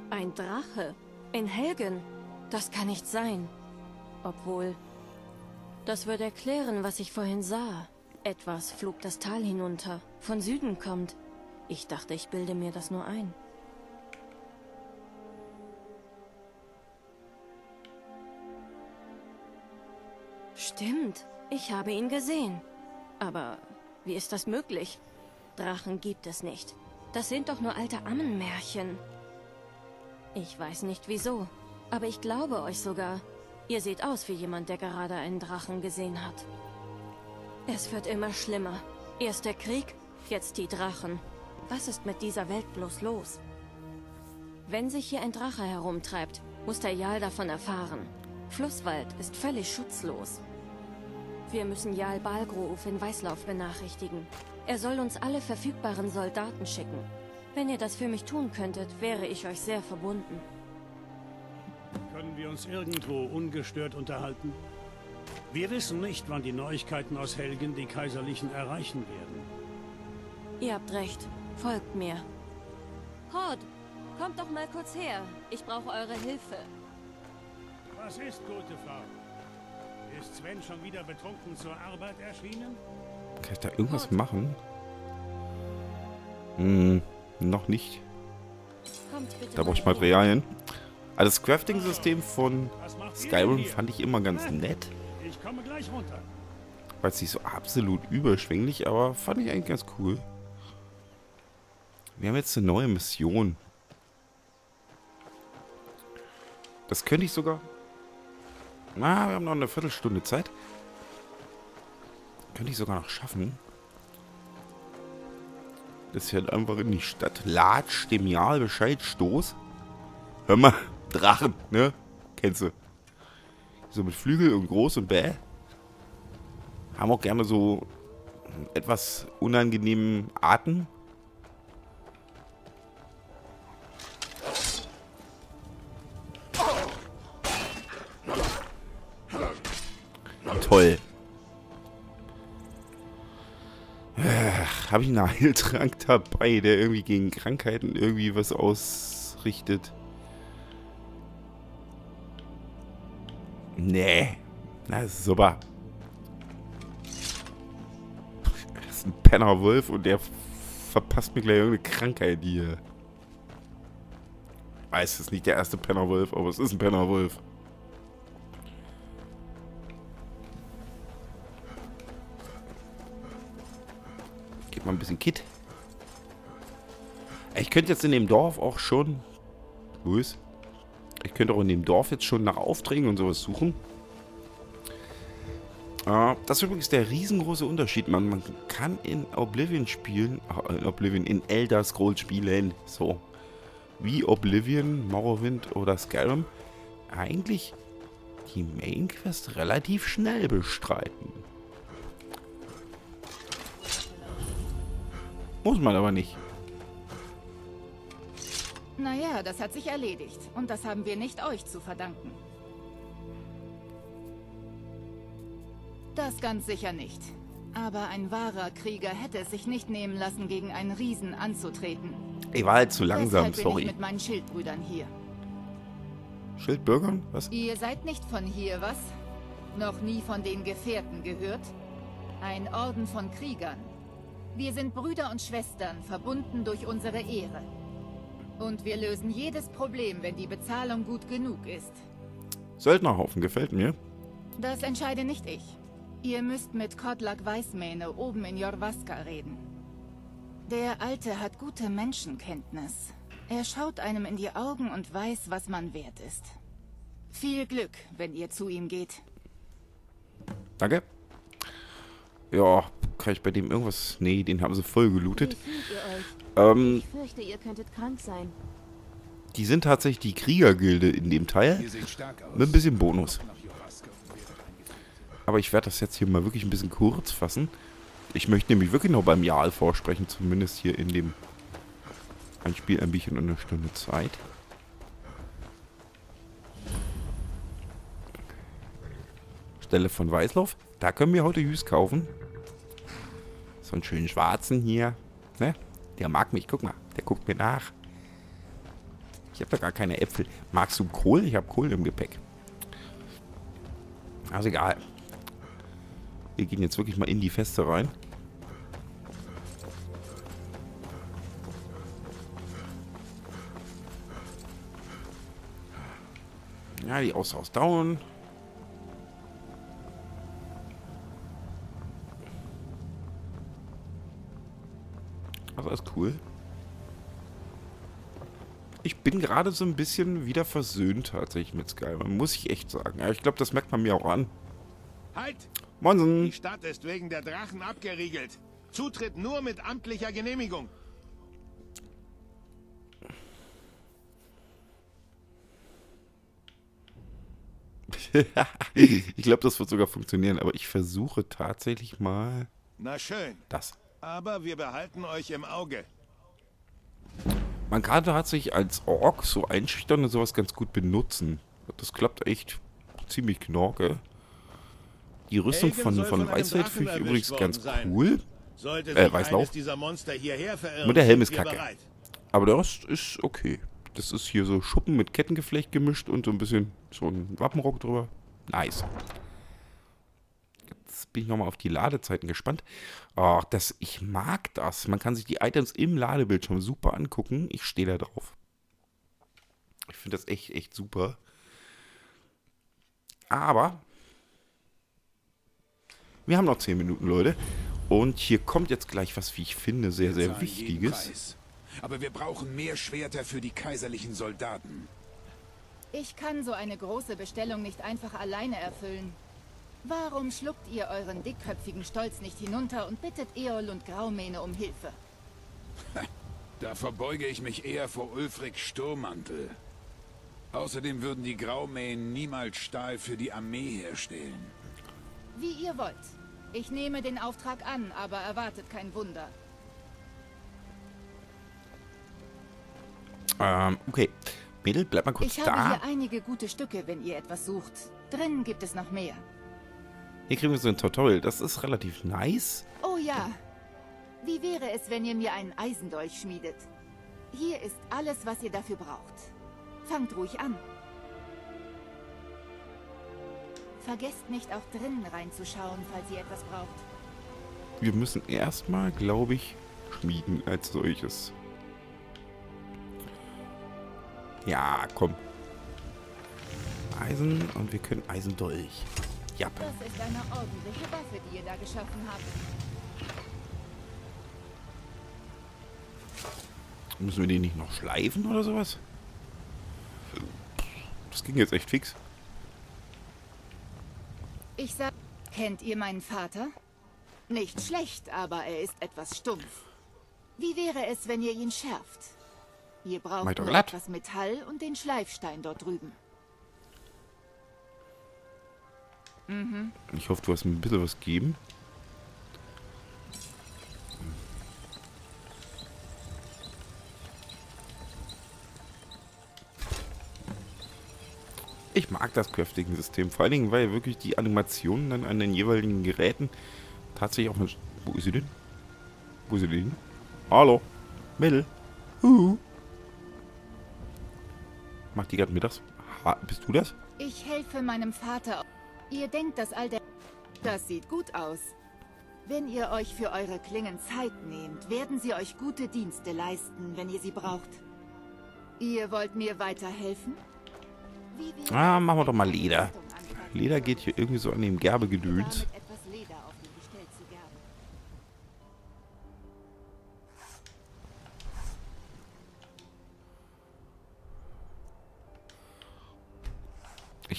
H: Ein Drache. In Helgen. Das kann nicht sein. Obwohl. Das würde erklären, was ich vorhin sah. Etwas flog das Tal hinunter. Von Süden kommt. Ich dachte, ich bilde mir das nur ein. Stimmt. Ich habe ihn gesehen. Aber wie ist das möglich? Drachen gibt es nicht. Das sind doch nur alte Ammenmärchen. Ich weiß nicht wieso, aber ich glaube euch sogar. Ihr seht aus wie jemand, der gerade einen Drachen gesehen hat. Es wird immer schlimmer. Erst der Krieg, jetzt die Drachen. Was ist mit dieser Welt bloß los? Wenn sich hier ein Drache herumtreibt, muss der Jarl davon erfahren. Flusswald ist völlig schutzlos. Wir müssen Jarl Balgruf in Weißlauf benachrichtigen. Er soll uns alle verfügbaren Soldaten schicken. Wenn ihr das für mich tun könntet, wäre ich euch sehr verbunden.
B: Können wir uns irgendwo ungestört unterhalten? Wir wissen nicht, wann die Neuigkeiten aus Helgen die Kaiserlichen erreichen werden.
H: Ihr habt recht. Folgt mir. Hord, kommt doch mal kurz her. Ich brauche eure Hilfe.
B: Was ist, gute Frau? Ist Sven schon wieder betrunken zur Arbeit erschienen?
A: Kann ich da irgendwas machen? Hm, noch nicht. Da brauche ich. Materialien. Also das Crafting-System von Skyrim fand ich immer ganz nett.
B: Ich komme gleich runter.
A: War jetzt nicht so absolut überschwänglich, aber fand ich eigentlich ganz cool. Wir haben jetzt eine neue Mission. Das könnte ich sogar... Na, wir haben noch eine Viertelstunde Zeit. Könnte ich sogar noch schaffen. Das ist halt einfach in die Stadt. Latsch, dem Jahr Bescheid, Stoß. Hör mal, Drachen, ne? Kennst du. So mit Flügel und groß und bäh. Haben auch gerne so etwas unangenehmen Arten. Einen Heiltrank dabei, der irgendwie gegen Krankheiten irgendwie was ausrichtet? Nee. Na, super. Das ist ein Pennerwolf und der verpasst mir gleich irgendeine Krankheit hier. Weiß, es ist nicht der erste Pennerwolf, aber es ist ein Pennerwolf. Mal ein bisschen Kit. Ich könnte jetzt in dem Dorf auch schon... Wo? Ich könnte auch in dem Dorf jetzt schon nach Aufträgen und sowas suchen. Uh, das ist übrigens der riesengroße Unterschied. Man, man kann in Oblivion spielen, äh, in Oblivion, in Elder Scrolls spielen, so, wie Oblivion, Morrowind oder Skyrim, eigentlich die Main Quest relativ schnell bestreiten. Muss man aber nicht.
F: Naja, das hat sich erledigt. Und das haben wir nicht euch zu verdanken. Das ganz sicher nicht. Aber ein wahrer Krieger hätte es sich nicht nehmen lassen, gegen einen Riesen anzutreten.
A: Ich war halt zu langsam,
F: Deshalb bin
A: sorry.
F: ich mit meinen Schildbrüdern hier.
A: Schildbürgern? Was?
F: Ihr seid nicht von hier, was? Noch nie von den Gefährten gehört? Ein Orden von Kriegern. Wir sind Brüder und Schwestern, verbunden durch unsere Ehre. Und wir lösen jedes Problem, wenn die Bezahlung gut genug ist.
A: Söldnerhaufen gefällt mir.
F: Das entscheide nicht ich. Ihr müsst mit Kodlak Weißmähne oben in Jorvaska reden. Der Alte hat gute Menschenkenntnis. Er schaut einem in die Augen und weiß, was man wert ist. Viel Glück, wenn ihr zu ihm geht.
A: Danke. Ja, kann ich bei dem irgendwas... Nee, den haben sie voll gelootet. Ähm,
K: Ich fürchte, ihr könntet krank sein.
A: die sind tatsächlich die Kriegergilde in dem Teil. Mit ein bisschen Bonus. Aber ich werde das jetzt hier mal wirklich ein bisschen kurz fassen. Ich möchte nämlich wirklich noch beim Jahl vorsprechen, zumindest hier in dem ein Spiel, ein Bierchen und eine Stunde Zeit. Stelle von Weißlauf. Da können wir heute Hüs kaufen. So einen schönen schwarzen hier. Ne? Der mag mich. Guck mal, der guckt mir nach. Ich habe da gar keine Äpfel. Magst du Kohl? Ich habe Kohl im Gepäck. Also egal. Wir gehen jetzt wirklich mal in die Feste rein. Ja, die Aushaus down. Also ist cool. Ich bin gerade so ein bisschen wieder versöhnt tatsächlich mit Skyrim, muss ich echt sagen. Ja, ich glaube, das merkt man mir auch an.
L: Halt!
A: Monsen!
L: Die Stadt ist wegen der Drachen abgeriegelt. Zutritt nur mit amtlicher Genehmigung.
A: ich glaube, das wird sogar funktionieren, aber ich versuche tatsächlich mal
L: Na schön.
A: das.
L: Aber wir behalten euch im Auge.
A: Man kann tatsächlich als Ork so einschüchtern und sowas ganz gut benutzen. Das klappt echt ziemlich knorke. Die Rüstung
L: Helgen
A: von, von Weisheit finde ich übrigens ganz cool.
L: Sollte
A: Äh,
L: sich
A: Weißlauf. Nur der Helm ist kacke.
L: bereit.
A: Aber der Rest ist okay. Das ist hier so Schuppen mit Kettengeflecht gemischt und so ein bisschen so ein Wappenrock drüber. Nice. Jetzt bin ich nochmal auf die Ladezeiten gespannt. Ach, das, ich mag das. Man kann sich die Items im Ladebildschirm super angucken. Ich stehe da drauf. Ich finde das echt, echt super. Aber Wir haben noch 10 Minuten, Leute. Und hier kommt jetzt gleich was, wie ich finde, sehr, sehr Wichtiges.
M: Aber wir brauchen mehr Schwerter für die kaiserlichen Soldaten.
F: Ich kann so eine große Bestellung nicht einfach alleine erfüllen. Warum schluckt ihr euren dickköpfigen Stolz nicht hinunter und bittet Eol und Graumähne um Hilfe?
M: Da verbeuge ich mich eher vor Ulfric Sturmmantel. Außerdem würden die Graumähen niemals Stahl für die Armee herstellen.
F: Wie ihr wollt. Ich nehme den Auftrag an, aber erwartet kein Wunder.
A: Ähm, okay. Mädel, bleib mal kurz
F: ich habe
A: da.
F: hier einige gute Stücke, wenn ihr etwas sucht. Drinnen gibt es noch mehr.
A: Hier kriegen wir so ein Tutorial. Das ist relativ nice.
F: Oh ja. Wie wäre es, wenn ihr mir einen Eisendolch schmiedet? Hier ist alles, was ihr dafür braucht. Fangt ruhig an. Vergesst nicht, auch drinnen reinzuschauen, falls ihr etwas braucht.
A: Wir müssen erstmal, glaube ich, schmieden als solches. Ja, komm. Eisen und wir können Eisendolch. Ja.
F: Das ist eine ordentliche Waffe, die ihr da geschaffen habt.
A: Müssen wir den nicht noch schleifen oder sowas? Das ging jetzt echt fix.
F: Ich sag, kennt ihr meinen Vater? Nicht schlecht, aber er ist etwas stumpf. Wie wäre es, wenn ihr ihn schärft? Ihr braucht etwas Metall und den Schleifstein dort drüben. Mhm.
A: Ich hoffe, du hast mir ein bisschen was gegeben. Ich mag das Crafting-System. Vor allen Dingen, weil wirklich die Animationen dann an den jeweiligen Geräten tatsächlich auch. Wo ist sie denn? Wo ist sie denn? Hallo? Mädel? Huhu. Macht die gerade mittags? Ha, bist du das?
F: Ich helfe meinem Vater. Ihr denkt, das alte... Das sieht gut aus. Wenn ihr euch für eure Klingen Zeit nehmt, werden sie euch gute Dienste leisten, wenn ihr sie braucht. Ihr wollt mir weiterhelfen?
A: Ah, machen wir doch mal Leder. Leder geht hier irgendwie so an dem Gerbegedöns.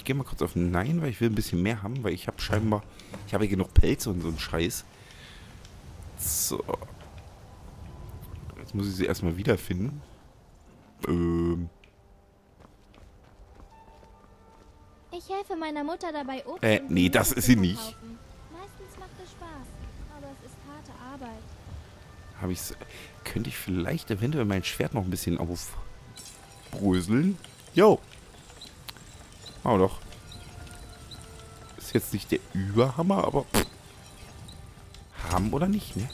A: Gehe mal kurz auf Nein, weil ich will ein bisschen mehr haben, weil ich habe scheinbar... Ich habe hier genug Pelze und so einen Scheiß. So. Jetzt muss ich sie erstmal wiederfinden. Ähm.
K: Ich helfe meiner Mutter dabei, Obst
A: Äh, nee, das ist sie nicht.
K: Meistens macht es Spaß, aber es ist harte Arbeit.
A: Habe ich's. Könnte ich vielleicht eventuell mein Schwert noch ein bisschen aufbröseln? Jo. Oh doch. Ist jetzt nicht der Überhammer, aber. Pff. Haben oder nicht, ne?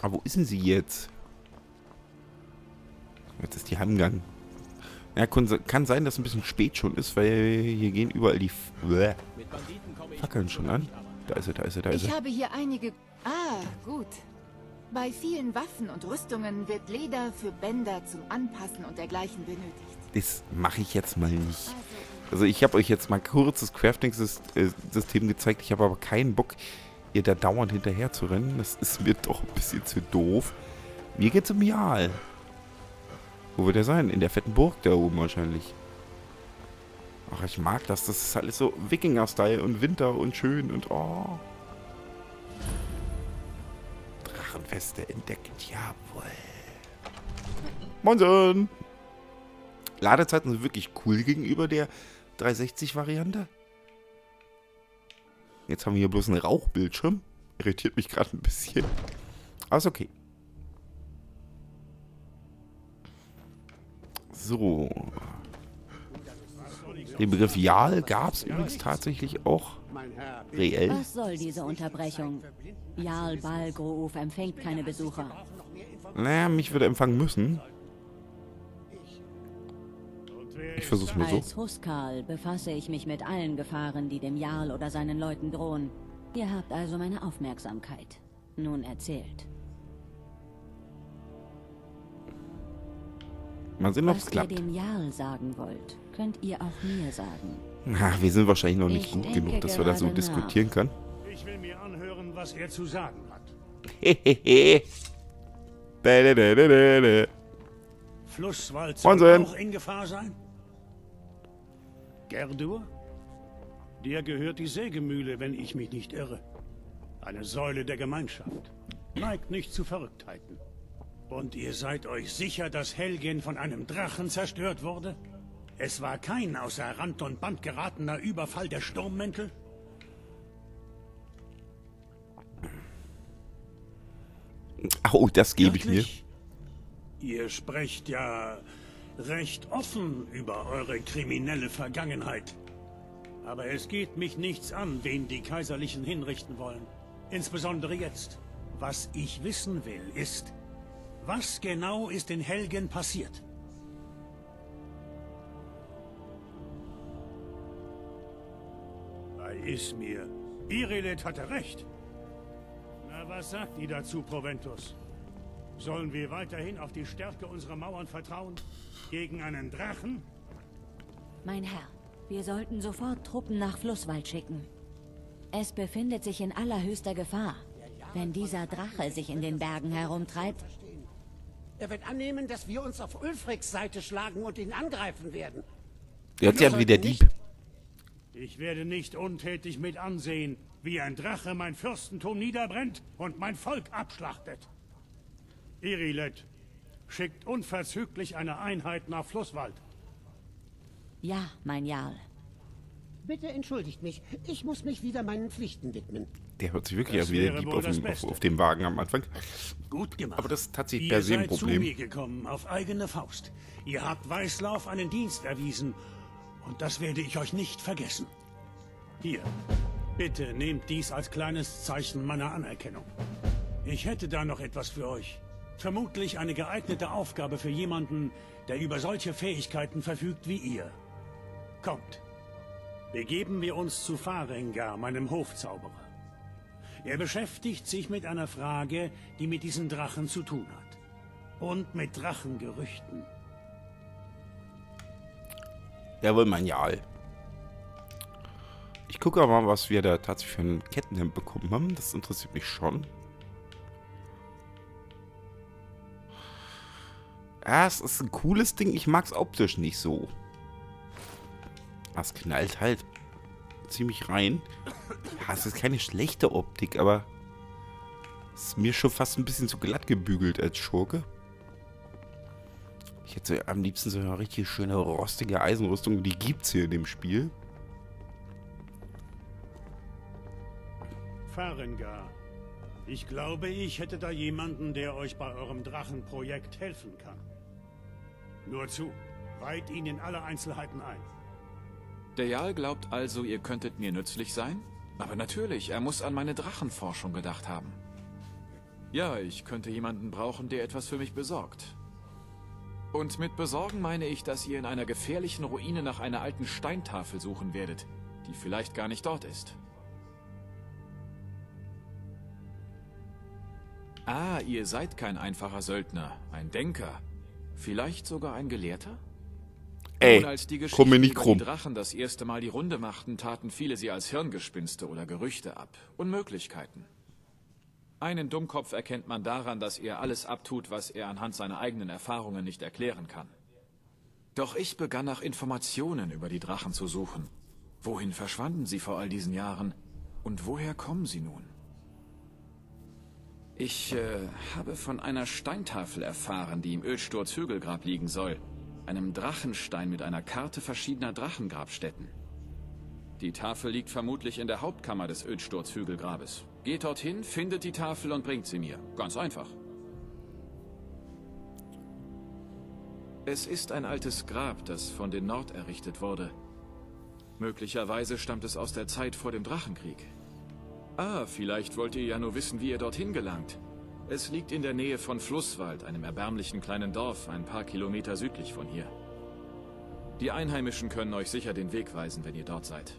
A: Aber wo ist denn sie jetzt? Jetzt ist die heimgegangen. Ja, kann, sein, dass es ein bisschen spät schon ist, weil hier gehen überall die Bäh. Fackeln schon an. Da ist er, da ist er, da ist
F: Ich
A: er.
F: habe hier einige... Ah, gut. Bei vielen Waffen und Rüstungen wird Leder für Bänder zum Anpassen und dergleichen benötigt.
A: Das mache ich jetzt mal nicht. Also ich habe euch jetzt mal kurz das Crafting-System gezeigt. Ich habe aber keinen Bock, ihr da dauernd hinterher zu rennen. Das ist mir doch ein bisschen zu doof. Mir geht's um Jarl. Wo wird er sein? In der fetten Burg da oben wahrscheinlich. Ach, ich mag das. Das ist alles so Wikinger-Style und Winter und schön und oh. Drachenfeste entdeckt. Jawohl. Moinsen. Ladezeiten sind wirklich cool gegenüber der 360-Variante. Jetzt haben wir hier bloß einen Rauchbildschirm. Irritiert mich gerade ein bisschen. Aber ist okay. So. Den Begriff Jarl gab es übrigens tatsächlich auch reell.
N: Was soll diese Unterbrechung? Jarl Balgrove empfängt keine Besucher.
A: Naja, mich würde empfangen müssen. Ich versuch's mal so.
N: Als Huskal befasse ich mich mit allen Gefahren, die dem Jarl oder seinen Leuten drohen. Ihr habt also meine Aufmerksamkeit. Nun erzählt.
A: Mal sehen, ob
N: Was
A: es
N: ihr
A: klappt.
N: dem Jarl sagen wollt, könnt ihr auch mir sagen.
A: Ach, wir sind wahrscheinlich noch nicht
N: Ich
A: gut genug, dass wir da so
N: nach.
A: diskutieren können.
B: Ich will mir anhören, was er zu sagen hat. Flusswald soll
A: Unsinn.
B: auch in Gefahr sein? Gerdur? Dir gehört die Sägemühle, wenn ich mich nicht irre. Eine Säule der Gemeinschaft. Neigt nicht zu Verrücktheiten. Und ihr seid euch sicher, dass Helgen von einem Drachen zerstört wurde? Es war kein außer Rand und Band geratener Überfall der Sturmmäntel?
A: Oh, das gebe ich mir.
B: Ihr sprecht ja recht offen über eure kriminelle Vergangenheit. Aber es geht mich nichts an, wen die Kaiserlichen hinrichten wollen. Insbesondere jetzt. Was ich wissen will, ist, was genau ist in Helgen passiert? Bei Ismir. Irilet hatte recht. Na, was sagt ihr dazu, Proventus? Sollen wir weiterhin auf die Stärke unserer Mauern vertrauen? Gegen einen Drachen?
N: Mein Herr, wir sollten sofort Truppen nach Flusswald schicken. Es befindet sich in allerhöchster Gefahr. Wenn dieser Drache sich in den Bergen herumtreibt,
C: Er wird annehmen, dass wir uns auf Ulfriks Seite schlagen und ihn angreifen werden.
A: Jetzt ja wie der Dieb.
B: Ich werde nicht untätig mit ansehen, wie ein Drache mein Fürstentum niederbrennt und mein Volk abschlachtet. Irilet, schickt unverzüglich eine Einheit nach Flusswald.
N: ja, mein Jarl.
C: Bitte entschuldigt mich, ich muss mich wieder meinen Pflichten widmen.
A: Der hört sich wirklich an wie der Dieb auf dem, auf, auf dem Wagen am Anfang.
B: Gut gemacht.
A: Aber das ist tatsächlich
B: Ihr
A: per se ein
B: seid zu
A: Problem.
B: mir gekommen, auf eigene Faust. Ihr habt Weißlauf einen Dienst erwiesen. Und das werde ich euch nicht vergessen. Hier, bitte nehmt dies als kleines Zeichen meiner Anerkennung. Ich hätte da noch etwas für euch. Vermutlich eine geeignete Aufgabe für jemanden, der über solche Fähigkeiten verfügt wie ihr. Kommt, begeben wir uns zu Farengar, meinem Hofzauberer. Er beschäftigt sich mit einer Frage, die mit diesen Drachen zu tun hat. Und mit Drachengerüchten.
A: Jawohl, mein Jarl. Ich gucke mal, was wir da tatsächlich für ein Kettenhemd bekommen haben. Das interessiert mich schon. Ja, es ist ein cooles Ding. Ich mag es optisch nicht so. Das knallt halt ziemlich rein. Ja, es ist keine schlechte Optik, aber es ist mir schon fast ein bisschen zu glatt gebügelt als Schurke. Ich hätte am liebsten so eine richtig schöne rostige Eisenrüstung. Die gibt's hier in dem Spiel.
B: Farengar. Ich glaube, ich hätte da jemanden, der euch bei eurem Drachenprojekt helfen kann. Nur zu, weit ihn in alle Einzelheiten ein.
D: Der Jarl glaubt also, ihr könntet mir nützlich sein? Aber natürlich, er muss an meine Drachenforschung gedacht haben. Ja, ich könnte jemanden brauchen, der etwas für mich besorgt. Und mit besorgen meine ich, dass ihr in einer gefährlichen Ruine nach einer alten Steintafel suchen werdet, die vielleicht gar nicht dort ist. Ah, ihr seid kein einfacher Söldner, ein Denker. Vielleicht sogar ein Gelehrter?
A: Ey,
D: Nun, als die
A: komm mir nicht krumm.
D: die Drachen das erste Mal die Runde machten, taten viele sie als Hirngespinste oder Gerüchte ab. Unmöglichkeiten. Einen Dummkopf erkennt man daran, dass er alles abtut, was er anhand seiner eigenen Erfahrungen nicht erklären kann. Doch ich begann nach Informationen über die Drachen zu suchen. Wohin verschwanden sie vor all diesen Jahren? Und woher kommen sie nun? Ich äh, habe von einer Steintafel erfahren, die im Ölsturz Hügelgrab liegen soll. Einem Drachenstein mit einer Karte verschiedener Drachengrabstätten. Die Tafel liegt vermutlich in der Hauptkammer des Ölsturz Hügelgrabes. Geht dorthin, findet die Tafel und bringt sie mir. Ganz einfach. Es ist ein altes Grab, das von den Nord errichtet wurde. Möglicherweise stammt es aus der Zeit vor dem Drachenkrieg. Ah, vielleicht wollt ihr ja nur wissen, wie ihr dorthin gelangt. Es liegt in der Nähe von Flusswald, einem erbärmlichen kleinen Dorf, ein paar Kilometer südlich von hier. Die Einheimischen können euch sicher den Weg weisen, wenn ihr dort seid.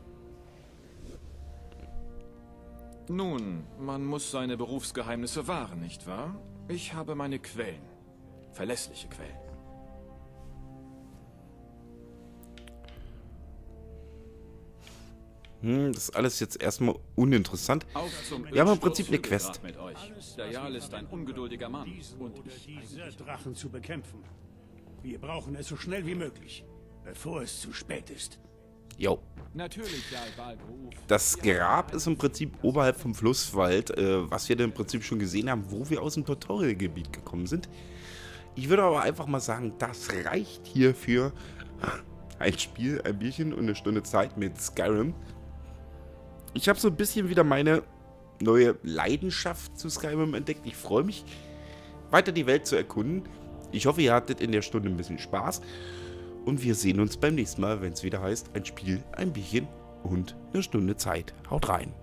D: Nun, man muss seine Berufsgeheimnisse wahren, nicht wahr? Ich habe meine Quellen. Verlässliche Quellen.
A: Hm, das ist alles jetzt erstmal uninteressant. Wir haben im Prinzip eine Quest.
D: mit euch. Der Jarl ist ein ungeduldiger Mann. Und ich
B: Diese Drachen zu bekämpfen. Wir brauchen es so schnell wie möglich, bevor es zu spät ist.
A: Jo. Das Grab ist im Prinzip oberhalb vom Flusswald, äh, was wir dann im Prinzip schon gesehen haben, wo wir aus dem Tutorial-Gebiet gekommen sind. Ich würde aber einfach mal sagen, das reicht hier für ein Spiel, ein Bierchen und eine Stunde Zeit mit Skyrim. Ich habe so ein bisschen wieder meine neue Leidenschaft zu Skyrim entdeckt. Ich freue mich, weiter die Welt zu erkunden. Ich hoffe, ihr hattet in der Stunde ein bisschen Spaß. Und wir sehen uns beim nächsten Mal, wenn es wieder heißt, ein Spiel, ein Bierchen und eine Stunde Zeit. Haut rein.